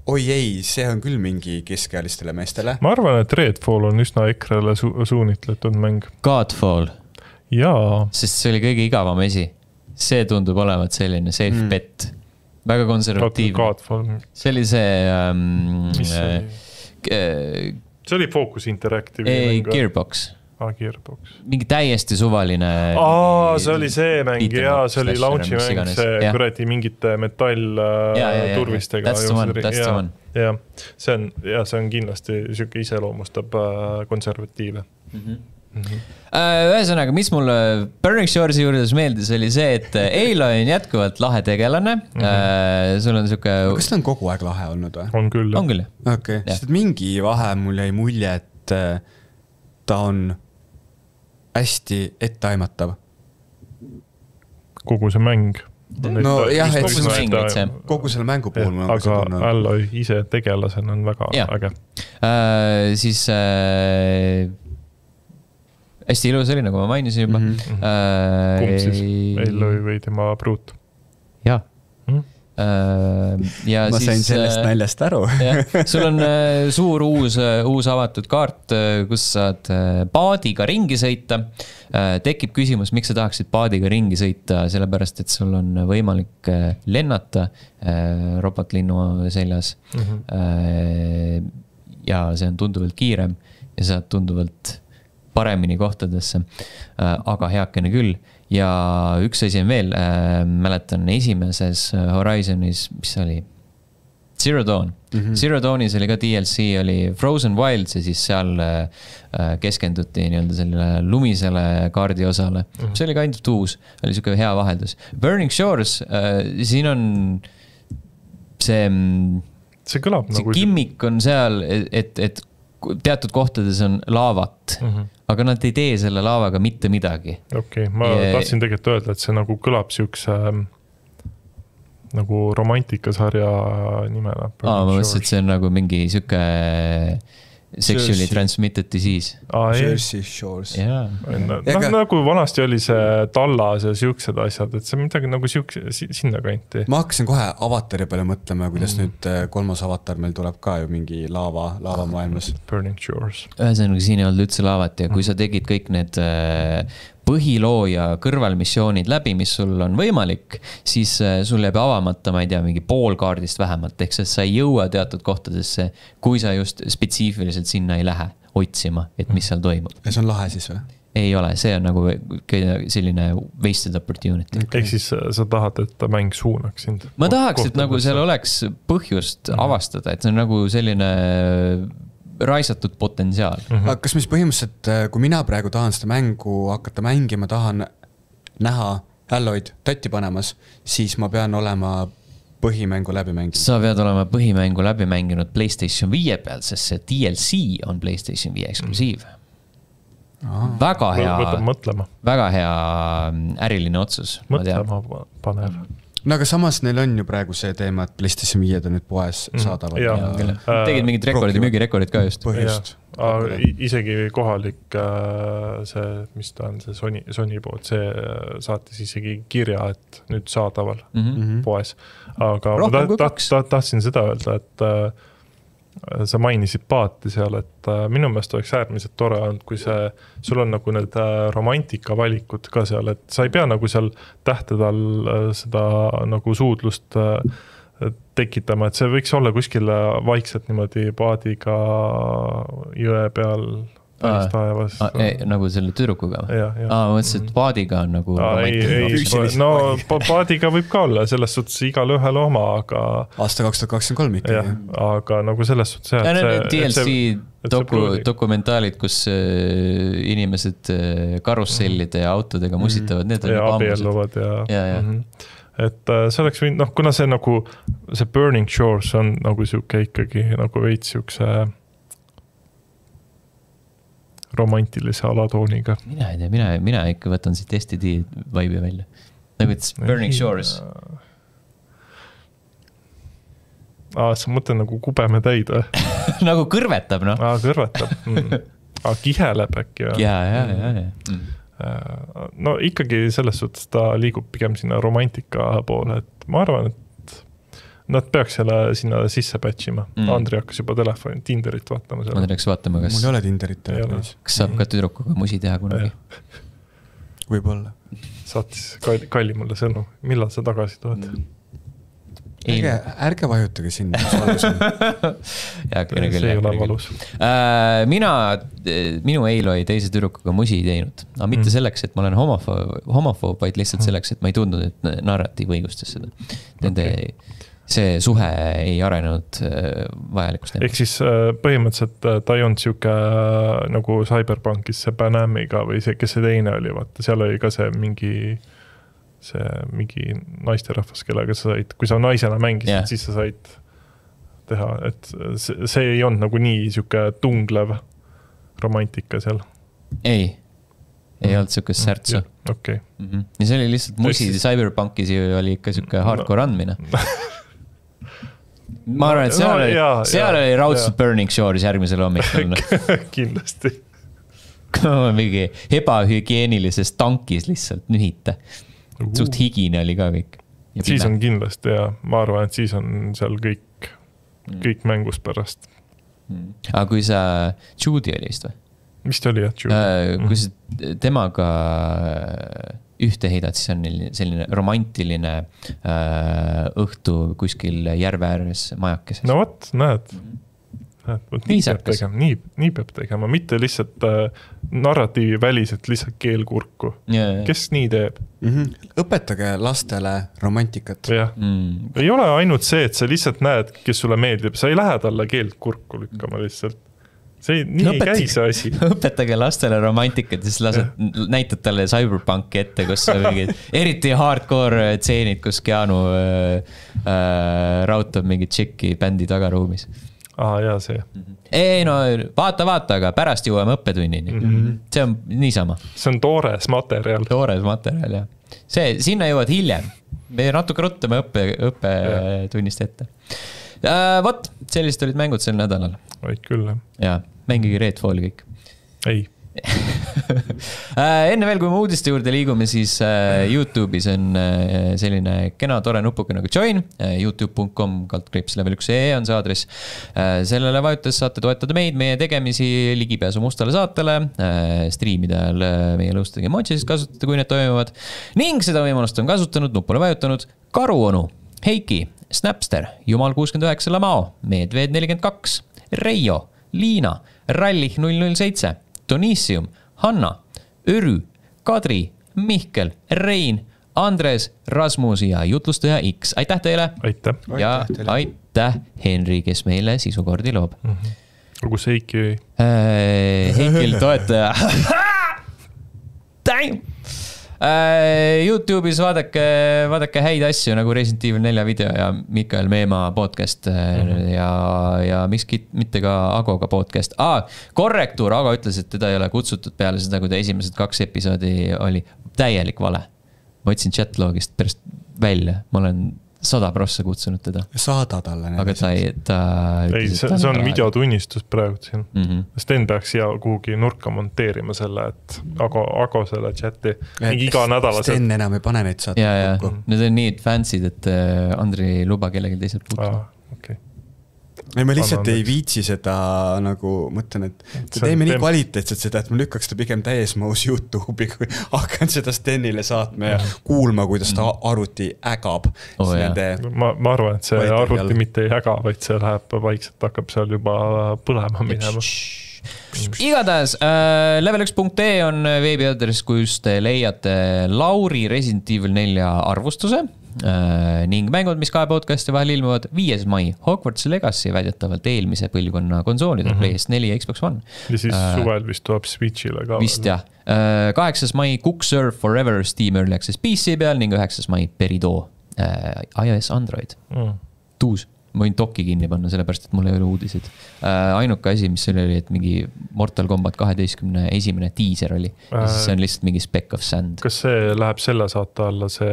oi ei, see on küll mingi keskealistele meestele. ma arvan, et Redfall on üsna EKRE-le su suunitletud mäng. Godfall, jaa, sest see oli kõige igavam esi. See tundub olevat selline safe Mm. mm. bet, väga konservatiivne. Godfall, see oli see ähm, mis see äh, oli? see oli Focus Interactive'i ei. Gearbox, aa, Gearbox. mingi täiesti suvaline. aa, see oli see mäng jaa, see oli launch'i mäng, see kuradi mingite metallturvistega. That's the one, that's the one. jah, see on, jaa, see on kindlasti sihuke iseloomustab äh, konservatiive. Mhm. Äh, ühesõnaga, mis mulle Burning Shores'i juures meeldis, oli see, et äh, Aloy on jätkuvalt lahe tegelane mm. -hmm. sul on sihuke, kas ta on kogu aeg lahe olnud või? on küll. on küll, okei okay., Jah. sest mingi vahe mul jäi mulje, et ta on hästi etteaimatav. kogu see mäng. No jah, et- Kogu see mäng, et see- kogu selle mängu puhul mul on ka see aga tunne. Alloy ise tegelasena on väga Jah. äge. äh, siis äh, hästi ilus oli, nagu ma mainisin juba mm. -hmm. kumb siis, Alloy või tema pruut? jah Mhm. äh,. ja ma siis. sain sellest naljast aru. sul on äh, suur uus, uus avatud kaart, kus saad äh, paadiga ringi sõita. tekib küsimus, miks sa tahaksid paadiga ringi sõita, sellepärast et sul on võimalik äh, lennata äh, robotlinnu seljas. ja see on tunduvalt kiirem ja saad tunduvalt paremini kohtadesse. aga heakene küll ja üks asi on veel, mäletan esimeses Horizonis, mis see oli? Zero Dawn mm, -hmm. Zero Dawnis oli ka DLC oli Frozen Wilds ja siis seal äh, keskenduti nii-öelda sellele lumisele kaardi osale mm. -hmm. see oli ka ainult uus, oli sihuke hea vaheldus. Burning Shores äh,, siin on see mm, see kõlab see nagu. gimmick on seal, et, et teatud kohtades on laavat mm. -hmm. aga nad ei tee selle laavaga mitte midagi. okei, ma Ja- tahtsin tegelikult öelda, et see nagu kõlab siukse ähm, nagu romantikasarja nimena. aa, ma mõtlesin, et see on nagu mingi sihuke sexually transmitted disease. ei, Jersey Shores. jaa. noh Ega- nagu vanasti oli see Tallas ja siuksed asjad, et see on midagi nagu siukse, sinnakanti. ma hakkasin kohe avatari peale mõtlema, kuidas mm. nüüd äh, kolmas avatar meil tuleb ka ju mingi laava, laavamaailmas. Burning Shores. ühesõnaga, siin ei olnud üldse laavat ja kui sa tegid kõik need äh, põhiloo ja kõrvalmissioonid läbi, mis sul on võimalik, siis äh, sul jääb avamata, ma ei tea, mingi pool kaardist vähemalt, ehk siis sa ei jõua teatud kohtadesse, kui sa just spetsiifiliselt sinna ei lähe otsima, et mis seal toimub. ja see on lahe siis või? ei ole, see on nagu kõige selline wasted opportunity. ehk siis äh, sa tahad, et ta mäng suunaks sind. ma tahaks, et nagu seal oleks põhjust avastada, et see on nagu selline raisatud potentsiaal. aga kas mis põhimõtteliselt, kui mina praegu tahan seda mängu hakata mängima, tahan näha Alloyd tatti panemas, siis ma pean olema põhimängu läbi mänginud. sa pead olema põhimängu läbi mänginud Playstation viie peal, sest see DLC on Playstation viie eksklusiiv. väga hea võtab, mõtlema, väga hea mm, äriline otsus, mõtlema panev. No aga samas neil on ju praegu see teema, et PlayStation viied on nüüd poes Mhm. saadavad Jaa. ja, Äh, tegid mingit rekordi, proovime. müügirekordit ka just. põhjust. isegi kohalik äh, see, mis ta on, see Sony, Sony poolt, see äh, saatis isegi kirja, et nüüd saadaval Mhm. poes. aga ma Rohkem ta, kui ta, kaks. ta, tahtsin seda öelda, et äh, sa mainisid paati seal, et äh, minu meelest oleks äärmiselt tore olnud, kui see, sul on nagu need äh, romantikavalikud ka seal, et sa ei pea nagu seal tähtede all äh, seda nagu suudlust tekitama, et see võiks olla kuskil vaikselt niimoodi paadiga jõe peal välistaevas. nagu selle tüdrukuga või? aa, ma mõtlesin, et paadiga on nagu. ei, ei, no paadi. pa- paadiga võib ka olla, selles suhtes igalühel oma, aga aasta kaks tuhat kakskümmend kolm ikkagi., aga nagu selles suhtes jah, Need et see. DLC doku dokumentaalid, kus äh, inimesed äh, karussellide ja autodega musitavad, need on ja juba ammused. abielluvad ja, Ja, ja. -hmm. et äh, see oleks võinud, noh, kuna see nagu, see Burning Shores on nagu sihuke ikkagi nagu veits siukse romantilise alatooniga. mina ei tea, mina, mina ikka võtan siit STD vibe'i välja. nagu ütles Burning Shores. aa, sa mõtled nagu kubemetäid või? nagu kõrvetab noh. aa, kõrvetab mm. aa, kiheleb äkki või? ja, ja, ja, ja. Äh, no ikkagi selles suhtes ta liigub pigem sinna romantika poole, et ma arvan, et nad peaks selle sinna sisse patch ima Mm. mm.. Andri hakkas juba telefoni, Tinderit vaatama ma seal. peaks vaatama, kas mul ei, ole Tinderit telefonis, kas saab ka tüdrukuga musi teha kunagi. võib-olla. saatis Kalli, Kalli mulle sõnu, millal sa tagasi tuled mm.? ärge ärge vajutage sinna, mis valus on. heakene küll. see ei ole valus. Äh, mina, minu Aloy teise tüdrukuga musi ei teinud, aga mitte Mm. selleks, et ma olen homofoob, homofoob, vaid lihtsalt selleks, et ma ei tundnud, et narratiiv õigustas seda. Nende okay. See suhe ei arenenud äh, vajalikus tempos. ehk siis äh, põhimõtteliselt äh, ta ei olnud sihuke nagu CyberPunkis see Panamiga või see, kes see teine oli, vaata, seal oli ka see mingi, see mingi naisterahvas, kellega sa said, kui sa naisena mängisid yeah., siis sa said teha, et see, see ei olnud nagu nii sihuke tunglev romantika seal. ei, ei olnud sihukest särtsu. okei, ja see oli lihtsalt musi, Cyberpunkis ju oli ikka sihuke hardcore andmine. ma arvan, et seal No oli seal jaa, oli raudselt. Burning Shore'is järgmisel hommikul. kindlasti. mingi ebahügieenilises tankis lihtsalt nühite. suht higine oli ka kõik. siis on kindlasti ja ma arvan, et siis on seal kõik, kõik mängus pärast. aga kui sa, Judy oli vist või? vist oli jah, Jude Äh, kui sa temaga ühte heidad, siis on neil selline romantiline äh, õhtu kuskil järve ääres majakeses. no vot, näed. näed, vot nii peab tegema, nii, nii peab tegema, mitte lihtsalt äh, narratiivi väliselt lihtsalt keel kurku. kes nii teeb, mm. -hmm. õpetage lastele romantikat. jah. mm,? ei ole ainult see, et sa lihtsalt näed, kes sulle meeldib, sa ei lähe talle keelt kurku lükkama lihtsalt. See nii Lõpetage. ei käi see asi. õpetage lastele romantikat, siis lased, näitad talle CyberPunki ette, kus mingid eriti hardcore tseenid, kus Keanu äh, äh, raudtab mingit tšikki bändi tagaruumis. aa jaa, see, ei no vaata, vaata, aga pärast jõuame õppetunnini mm. -hmm. see on niisama, see on toores materjal. toores materjal jah. see, sinna jõuad hiljem. me natuke ruttame õppe, õppetunnist ette äh,. vot, sellised olid mängud sel nädalal vaid küll jah, ja mängige Redfalli kõik. ei, Äh, enne veel, kui me uudiste juurde liigume, siis äh, Youtube'is on äh, selline kena tore nupuke nagu join. Youtube.com kaldkriips level üks ee on see aadress. sellele vajutades saate toetada meid, meie tegemisi, ligipääsu mustale saatele, striimide ajal meie lõustagi emojisid kasutada, kui need toimuvad. ning seda võimalust on kasutanud, nupule vajutanud Karuonu, Heiki, Snapster, Jumal kuuskümmend üheksa Lamao, Medved nelikümmend kaks, Reio, Liina, Rallih null null seitse, Donissium, Hanna, Örü, Kadri, Mihkel, Rein, Andres, Rasmus ja jutlustaja X, aitäh teile. aitäh. ja Aitäh teile. aitäh, Henri, kes meile sisukordi loob. aga kus Heiki jäi? Heikil toetaja. Damn! Äh, Youtube'is vaadake, vaadake häid asju nagu Resident Evil nelja video ja Mikael Meemaa podcast mm -hmm. ja, ja miks mitte ka Agoga podcast ah,. korrektuur, Ago ütles, et teda ei ole kutsutud peale seda, kui ta esimesed kaks episoodi oli täielik vale. ma võtsin chatlog'ist pärast välja, ma olen sada prossa kutsunud teda, saada talle aga ta ei, ta. ei, see, see on. videotunnistus praegu siin. Mm -hmm. Sten peaks siia kuhugi nurka monteerima selle, et Ago, Ago selle chati mingi iganädalaselt. Sten enam ei pane neid ja, saateid ja kokku. need on nii fancy'd, et äh, Andri ei luba kellelgi teisel puutuda. okei, ei, ma lihtsalt ei viitsi seda nagu, mõtlen, et me teeme nii kvaliteetselt seda, et ma lükkaks ta pigem täies mahus Youtube'i, kui hakkan seda Stenile saatma ja kuulma, kuidas ta arvuti ägab. Oh, ma, ma arvan, et see arvuti jälle. mitte ei häga, vaid see läheb vaikselt, hakkab seal juba põlema minema. igatahes äh, level1.ee on veebiaadress, kus te leiate Lauri Resident Evil nelja arvustuse ning mängud, mis kahe podcast'i vahel ilmuvad. viies mai, Hogwarts Legacy väidetavalt eelmise põlvkonna konsoolidel mm, -hmm. PS4 ja Xbox One. ja siis Äh, suvel vist tuleb Switch'ile ka. vist jah, kaheksas mai Cook Serve Forever Steam Early Access PC peal ning üheksas mai Peridoo äh, iOS Android. mm.. tuus, ma võin doki kinni panna, sellepärast et mul ei ole uudiseid äh,. ainuke asi, mis seal oli, et mingi Mortal Combat kaheteistkümne esimene diiser oli äh,. see on lihtsalt mingi speck of sand. kas see läheb selle saate alla, see,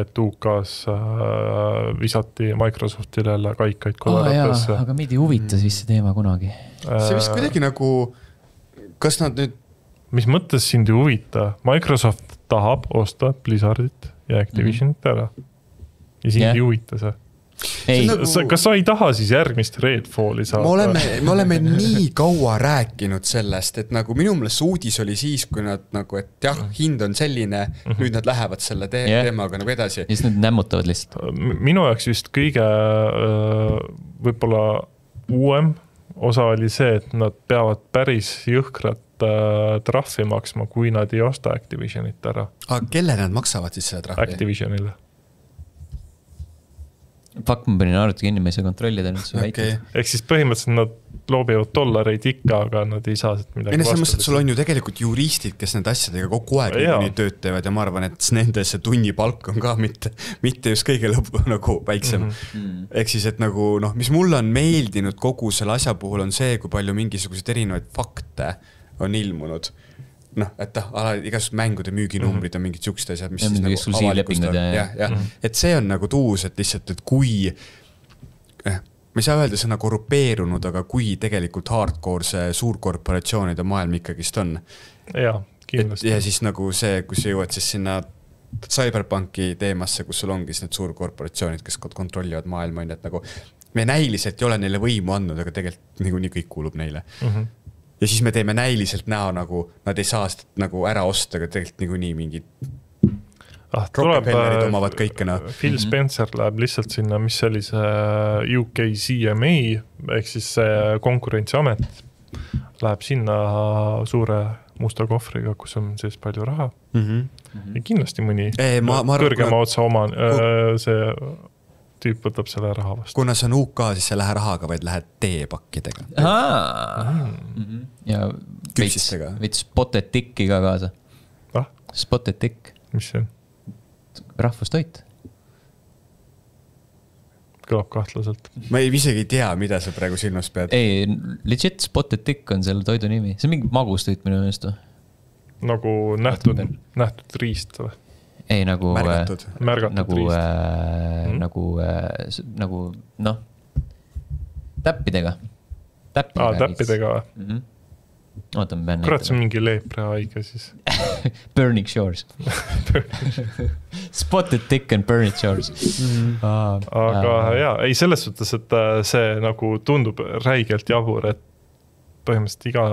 et UK-s äh, visati Microsoftile jälle kaikaid aa oh, kodaratesse, aga meid ei huvita vist see teema kunagi. see vist kuidagi nagu, kas nad nüüd, mis mõttes sind ei huvita, Microsoft tahab osta Blizzardit ja Activisionit ära. ja sind Jah. ei huvita see. Ei nagu- sa, kas sa ei taha siis järgmist Redfalli saada? me oleme, me oleme nii kaua rääkinud sellest, et nagu minu meelest see uudis oli siis, kui nad nagu, et jah, hind on selline, nüüd nad lähevad selle te Jah. teemaga nagu edasi ja. siis nad nämmutavad lihtsalt. M- minu jaoks vist kõige äh, võib-olla uuem osa oli see, et nad peavad päris jõhkrat äh, trahvi maksma, kui nad ei osta Activisionit ära, aga kellele nad maksavad siis selle trahvi? Activisionile. Fuck, ma panin arvuti kinni, ma ei saa kontrollida nüüd su okei väiteid. ehk siis põhimõtteliselt nad loobivad dollareid ikka, aga nad ei saa sealt midagi ei no selles mõttes, et sul on ju tegelikult juristid, kes nende asjadega kogu aeg niikuinii tööd teevad ja ma arvan, et nende see tunnipalk on ka mitte, mitte just kõige lõpu nagu väiksem mm. -hmm. ehk siis, et nagu noh, mis mulle on meeldinud kogu selle asja puhul on see, kui palju mingisuguseid erinevaid fakte on ilmunud. noh, et noh, ala, igasugused mängude müüginumbrid ja mingid siuksed asjad, mis Ja siis nagu ja- jah, jah, et see on nagu tuus, et lihtsalt, et kui eh, ma ei saa öelda sõna korrupeerunud, aga kui tegelikult hardcore see suurkorporatsioonide maailm ikkagist on. jaa, kindlasti ja. siis nagu see, kui sa jõuad siis sinna CyberPunki teemasse, kus sul ongi siis need suurkorporatsioonid, kes kont- kontrollivad maailma, on ju, et nagu me näiliselt ei ole neile võimu andnud, aga tegelikult niikuinii kõik kuulub neile. Mhm. Ja siis me teeme näiliselt näo nagu nad ei saa seda nagu ära osta, aga tegelikult niikuinii mingid ah, Rockefellerid omavad kõike, noh. Phil Spencer läheb lihtsalt sinna, mis see oli, see UK CMA ehk siis see konkurentsiamet. Läheb sinna suure musta kohvriga, kus on sees palju raha mm. -hmm. ja kindlasti mõni Ei, ma- ma arvan, kõrgema otsa oma, see tüüp võtab selle raha vastu. kuna see on UK, siis sa ei lähe rahaga, vaid lähed teepakkidega. ja veits veits spotted tick'i ka kaasa. ah, Spotted tick, mis see on, rahvustoit. kõlab kahtlaselt. ma ei, isegi ei tea, mida sa praegu silmas pead. ei, legit spotted tick on selle toidu nimi, see on mingi magustoit minu meelest või? nagu nähtud nähtud riist või? Ei nagu. märgatud. märgatud nagu riist äh,, Mhm. nagu äh,, nagu noh, täppidega. aa, täppidega või? mm. -hmm. oota, ma pean kurat, see on mingi leeprehaige siis. Burning Shores Spotted tick and burning shores mm. -hmm. aga jaa, ei selles suhtes, et äh, see nagu tundub räigelt jabur, et põhimõtteliselt iga,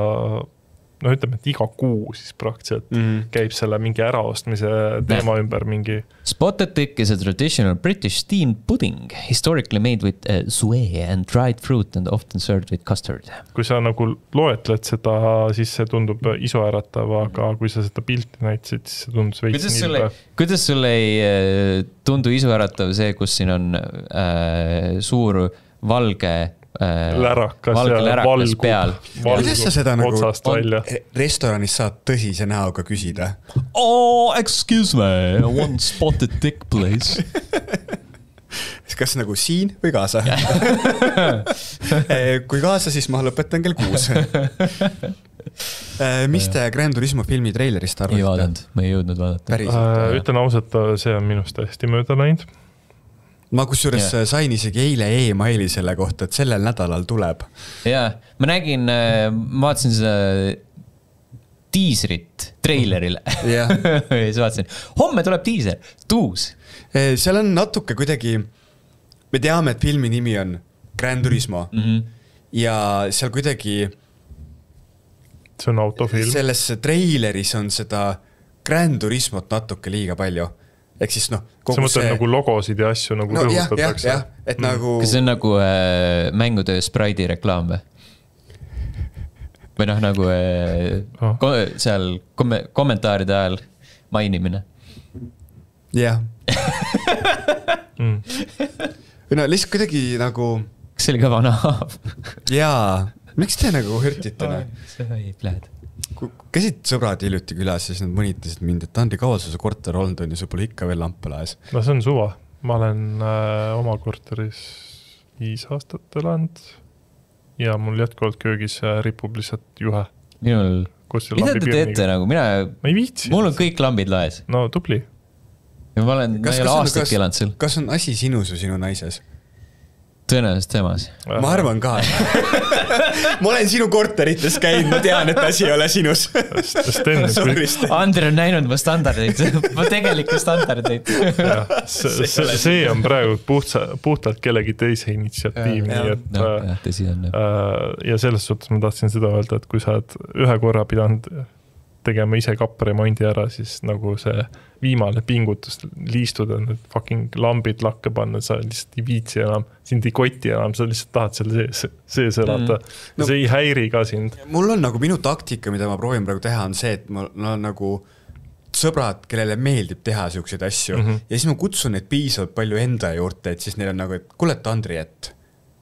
no ütleme, et iga kuu siis praktiliselt mm. Mhm. käib selle mingi äraostmise teema ümber mingi, Spotted tick is a traditional British steamed pudding, historically made with uh, suet and dried fruit and often served with custard. kui sa nagu loetled seda, siis see tundub isoäratav, aga kui sa seda pilti näitasid, siis see tundus veits kuidas sulle kuidas sulle ei äh, tundu isuäratav see, kus siin on äh, suur valge äh, Lärakas valge ja valgub. peal. kuidas sa seda nagu otsast välja. restoranis saad tõsise näoga küsida? Oh, excuse me, one spotted dick, please. kas nagu siin või kaasa? kui kaasa, siis ma lõpetan kell kuus. mis te Grand Turismo filmi treilerist ei arvasite? vaadanud, ma ei jõudnud vaadata. Äh, ütlen ausalt, see on minust täiesti mööda läinud. Ma kusjuures Jah. sain isegi eile emaili selle kohta, et sellel nädalal tuleb. jaa, ma nägin, ma vaatasin seda diisrit treilerile jah, ja siis vaatasin, homme tuleb diiser, tuus. seal on natuke kuidagi, me teame, et filmi nimi on Grand Turismo Mm -hmm. ja seal kuidagi see on autofilm. selles treileris on seda Grand Turismot natuke liiga palju. Ehk siis noh, sa mõtled see nagu logosid ja asju nagu no jah, jah, rõhutatakse jah, et mm. nagu kas see on nagu äh, mängutöö Sprite'i reklaam või? või noh, nagu äh, Ah. ko seal komme kommentaaride ajal mainimine. jah, mm.. või no lihtsalt kuidagi nagu kas see oli kõva nahv? jaa, miks te nagu hõrtite noh? see pläd. käisid sõbrad hiljuti külas siis nad mõnitasid mind, et Andri, kaua sul see korter olnud on ja sul pole ikka veel lampe laes. no see on suva, ma olen äh, oma korteris viis aastat elanud ja mul jätkuvalt köögis äh, ripub lihtsalt juhe. minul, mida te teete nagu, mina, mul on kõik lambid laes no tubli, ja ma olen, ma Kas- ei ole kas on- aastatki elanud seal, kas on asi sinus või sinu naises? Tõenäoliselt temas. ma arvan ka. ma olen sinu korterites käinud, ma tean, et asi ei ole sinus. Ander on näinud mu standardeid, mu tegelikke standardeid. see, see, see on praegu puhtsa, puhtalt kellegi teise initsiatiiv, nii et noh, äh, jah, tõsi on. äh, ja selles suhtes ma tahtsin seda öelda, et kui sa oled ühe korra pidanud tegema ise kapparemondi ära, siis nagu see viimane pingutus liistuda, need fucking lambid lakke panna, sa lihtsalt ei viitsi enam, sind ei koti enam, sa lihtsalt tahad seal sees, sees elada mm.. No- see ei häiri ka sind. mul on nagu minu taktika, mida ma proovin praegu teha, on see, et ma no, nagu sõbrad, kellele meeldib teha siukseid asju mm. -hmm. ja siis ma kutsun neid piisavalt palju enda juurde, et siis neil on nagu, et kuule, et Andri, et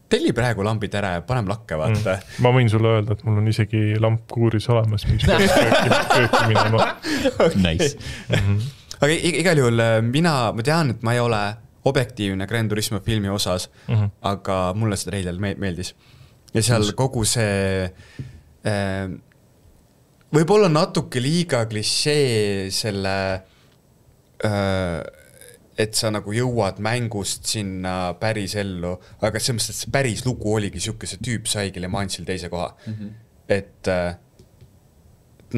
telli praegu lambid ära ja paneme lakke, vaata mm.. ma võin sulle öelda, et mul on isegi lamp kuuris olemas, mis peaks kööki, minema. Nice. aga i- igal juhul äh, mina, ma tean, et ma ei ole objektiivne Grand Turismo filmi osas mm. -hmm. aga mulle see treiler me meeldis. ja seal kogu see äh, võib-olla natuke liiga klišee selle äh, et sa nagu jõuad mängust sinna päris ellu, aga selles mõttes, et see päris lugu oligi sihuke, see tüüp saigi Le Mansil teise koha mm. -hmm. et äh,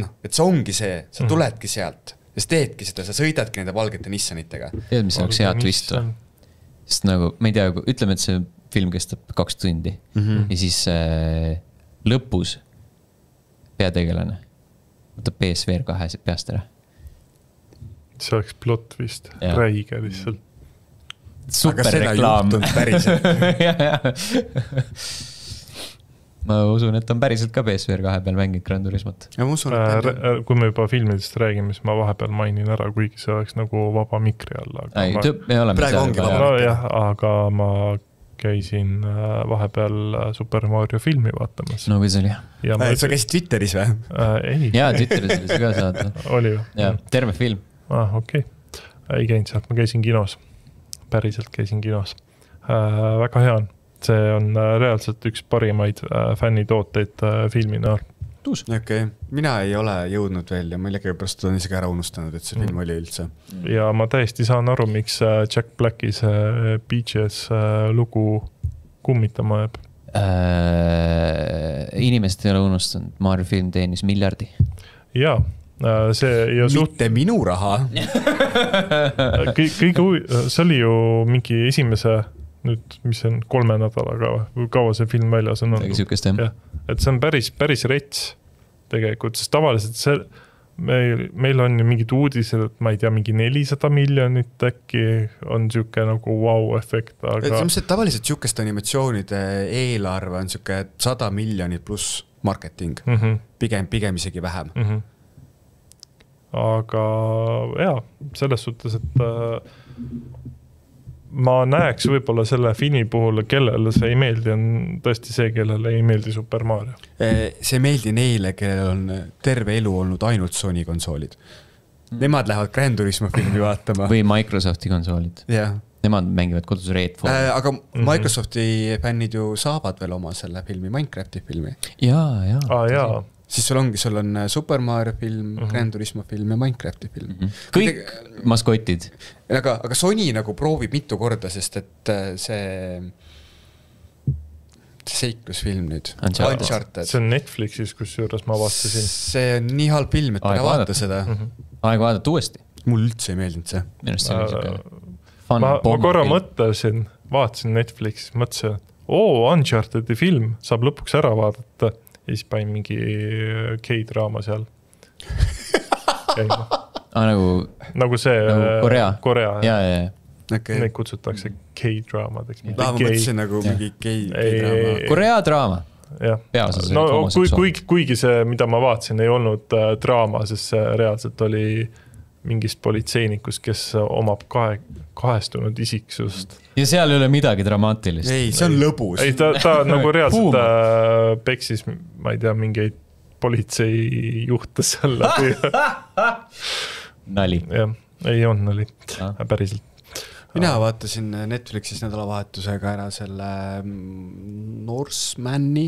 noh, et see ongi see, sa tuledki sealt ja sa teedki seda, sa sõidadki nende valgete Nissanitega. tead, mis oleks hea twist või? sest nagu, ma ei tea, ütleme, et see film kestab kaks tundi mm -hmm. ja siis äh, lõpus peategelane võtab BSVR kahe peast ära. See oleks plott vist, räige lihtsalt. super reklaam. ma usun, et on päriselt ka BSVR kahe peal mänginud Gran Turismot. et Äh, kui me juba filmidest räägime, siis ma vahepeal mainin ära, kuigi see oleks nagu vaba mikri all, aga ei ma..., me oleme seal juba nojah, aga ma käisin äh, vahepeal äh, Super Mario filmi vaatamas no oli? ja ma Äh, sa käisid Twitteris või? äh,, ei, jaa, Twitteris oli see ka saada. oli ju? jaa, terve film. ah,, okei okay., ei käinud sealt, ma käisin kinos, päriselt käisin kinos äh,. väga hea on, see on äh, reaalselt üks parimaid äh, fännitooteid äh, filmi näol. okei okay., mina ei ole jõudnud veel ja millegipärast olen isegi ära unustanud, et see film Mm. oli üldse. ja ma täiesti saan aru, miks äh, Jack Blacki see äh, lugu kummitama jääb. Äh, inimesed ei ole unustanud, Mario film teenis miljardi. jaa, see ja suht-, mitte minu raha. kõik, kõige huvi-, see oli ju mingi esimese nüüd, mis see on, kolme nädalaga või kaua see film väljas on midagi olnud? siukest jah. jah, et see on päris, päris rets tegelikult, sest tavaliselt see, meil, meil on ju mingid uudised, et ma ei tea, mingi nelisada miljonit äkki on sihuke nagu vau-efekt, aga selles mõttes, et tavaliselt sihukeste animatsioonide eelarve on sihuke sada miljonit pluss marketing, mm. -hmm, pigem, pigem isegi vähem. mm -hmm. Aga jaa, selles suhtes, et äh, ma näeks võib-olla selle filmi puhul, kellele see ei meeldi, on tõesti see, kellele ei meeldi Super Mario. see ei meeldi neile, kellel on terve elu olnud ainult Sony konsoolid. Nemad lähevad Grand Turismo filmi vaatama. või Microsofti konsoolid, nemad mängivad kodus Redfalli. aga Microsofti fännid ju saavad veel oma selle filmi, Minecrafti filmi. jaa, jaa. aa ah, jaa, siis sul ongi, sul on Super Mario film mm. -hmm. Grand Turismo film ja Minecrafti film mm. kõik maskotid. aga, aga Sony nagu proovib mitu korda, sest et äh, see, seiklusfilm nüüd, see on Netflixis, kusjuures ma vaatasin. see on nii halb film, et ära vaata vaadata. seda. aeg vaadata uuesti. mulle üldse ei meeldinud see. minu arust see oli siuke ma, ma korra. mõtlesin, vaatasin Netflixis, mõtlesin, et oo, Uncharted'i film saab lõpuks ära vaadata ja siis panin mingi K-draama seal käima. aa, nagu, nagu see Nagu Korea. Korea, jaa, jaa, jaa. okei neid, kutsutakse K-draamadeks. ma mõtlesin nagu Jah. mingi gei, Ei, gei draama ei,. Korea draama. jah, no kui, kuigi, kuigi see, mida ma vaatasin, ei olnud äh, draama, sest see reaalselt oli mingist politseinikust, kes omab kahe, kahestunud isiksust. ja seal ei ole midagi dramaatilist. ei, see on lõbus. ei, ta, ta nagu reaalselt äh, peksis, ma ei tea, mingeid politseijuhte seal läbi. nali. jah, ei olnud nali Ah., päriselt. mina vaatasin Netflixis nädalavahetusega ära selle mm, Norsemani.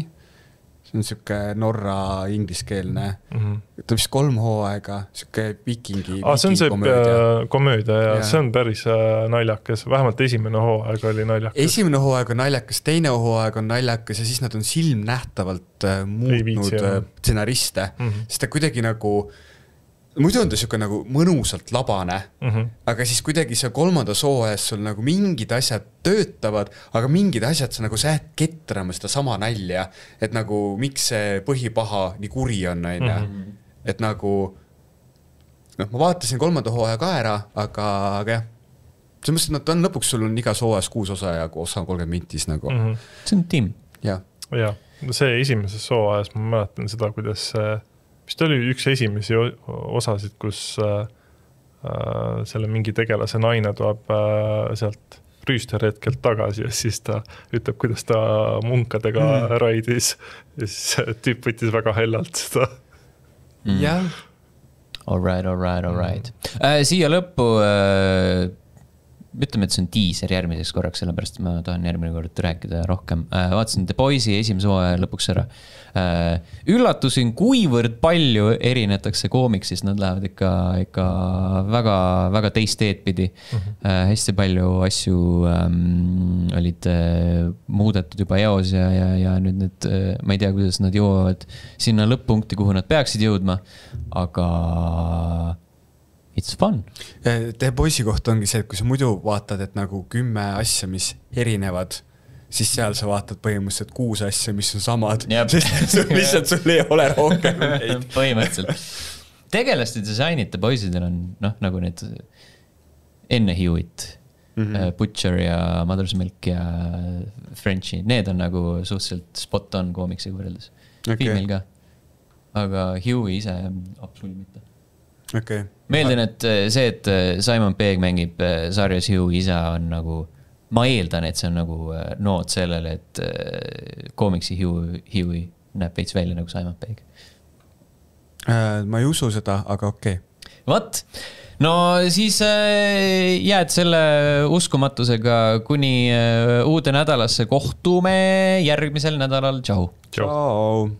See on sihuke Norra ingliskeelne, Mhm. ta vist kolm hooaega, sihuke vikingi. aa, see on see komöödia, komöödia ja Jaa. see on päris äh, naljakas, vähemalt esimene hooaeg oli naljakas. esimene hooaeg on naljakas, teine hooaeg on naljakas ja siis nad on silmnähtavalt äh, muutnud äh, stsenariste mm. -hmm. sest ta kuidagi nagu, muidu on ta sihuke nagu mõnusalt labane Mhm. aga siis kuidagi seal kolmandas hooajas sul nagu mingid asjad töötavad, aga mingid asjad sa nagu sa jääd ketrama sedasama nalja, et nagu miks see põhipaha nii kuri on, onju. et nagu noh, ma vaatasin kolmanda hooaja ka ära, aga, aga jah, selles mõttes, et nad on lõpuks, sul on igas hooajas kuus osa ja osa on kolmkümmend mintis nagu mm., Mhm. see on tiim. jah. jah, see esimeses hooajas ma mäletan seda, kuidas see, vist oli üks esimesi osasid, kus äh, äh, selle mingi tegelase naine tuleb äh, sealt rüüsterhetkelt tagasi ja siis ta ütleb, kuidas ta munkadega mm. raidis ja siis tüüp võttis väga hellalt seda mm.. jah. Alright, alright, alright äh,. siia lõppu äh, ütleme, et see on diiser järgmiseks korraks, sellepärast ma tahan järgmine kord rääkida rohkem äh,. vaatasin The Boys'i esimese hooaja lõpuks ära äh,. üllatusin, kuivõrd palju erinetakse koomiksist, nad lähevad ikka, ikka väga, väga teist teed pidi mm. -hmm. Hästi palju asju ähm, olid äh, muudetud juba eos ja, ja, ja nüüd need äh,, ma ei tea, kuidas nad jõuavad sinna lõpp-punkti, kuhu nad peaksid jõudma, aga It's fun. The Boys'i kohta ongi see, et kui sa muidu vaatad, et nagu kümme asja, mis erinevad, siis seal sa vaatad põhimõtteliselt kuus asja, mis on samad, sest lihtsalt sul ei ole rohkem neid. põhimõtteliselt. tegelaste disainid The Boys'idel on noh, nagu need enne Hewitt mm, -hmm. Butcher ja Mother's Milk ja French'i, need on nagu suhteliselt spot on koomiksiga võrreldes okay.. filmil ka. aga Hughie ise absoluutselt mitte okay.. meeldin, et äh, see, et äh, Simon Pegg mängib äh, sarjas Hugh isa on nagu, ma eeldan, et see on nagu noot sellele, et koomiksi Hugh, Hugh'i näeb veits välja nagu Simon Pegg äh,. ma ei usu seda, aga okei okay.. vot, no siis äh, jääd selle uskumatusega kuni äh, uude nädalasse, kohtume järgmisel nädalal, tšau. tšau.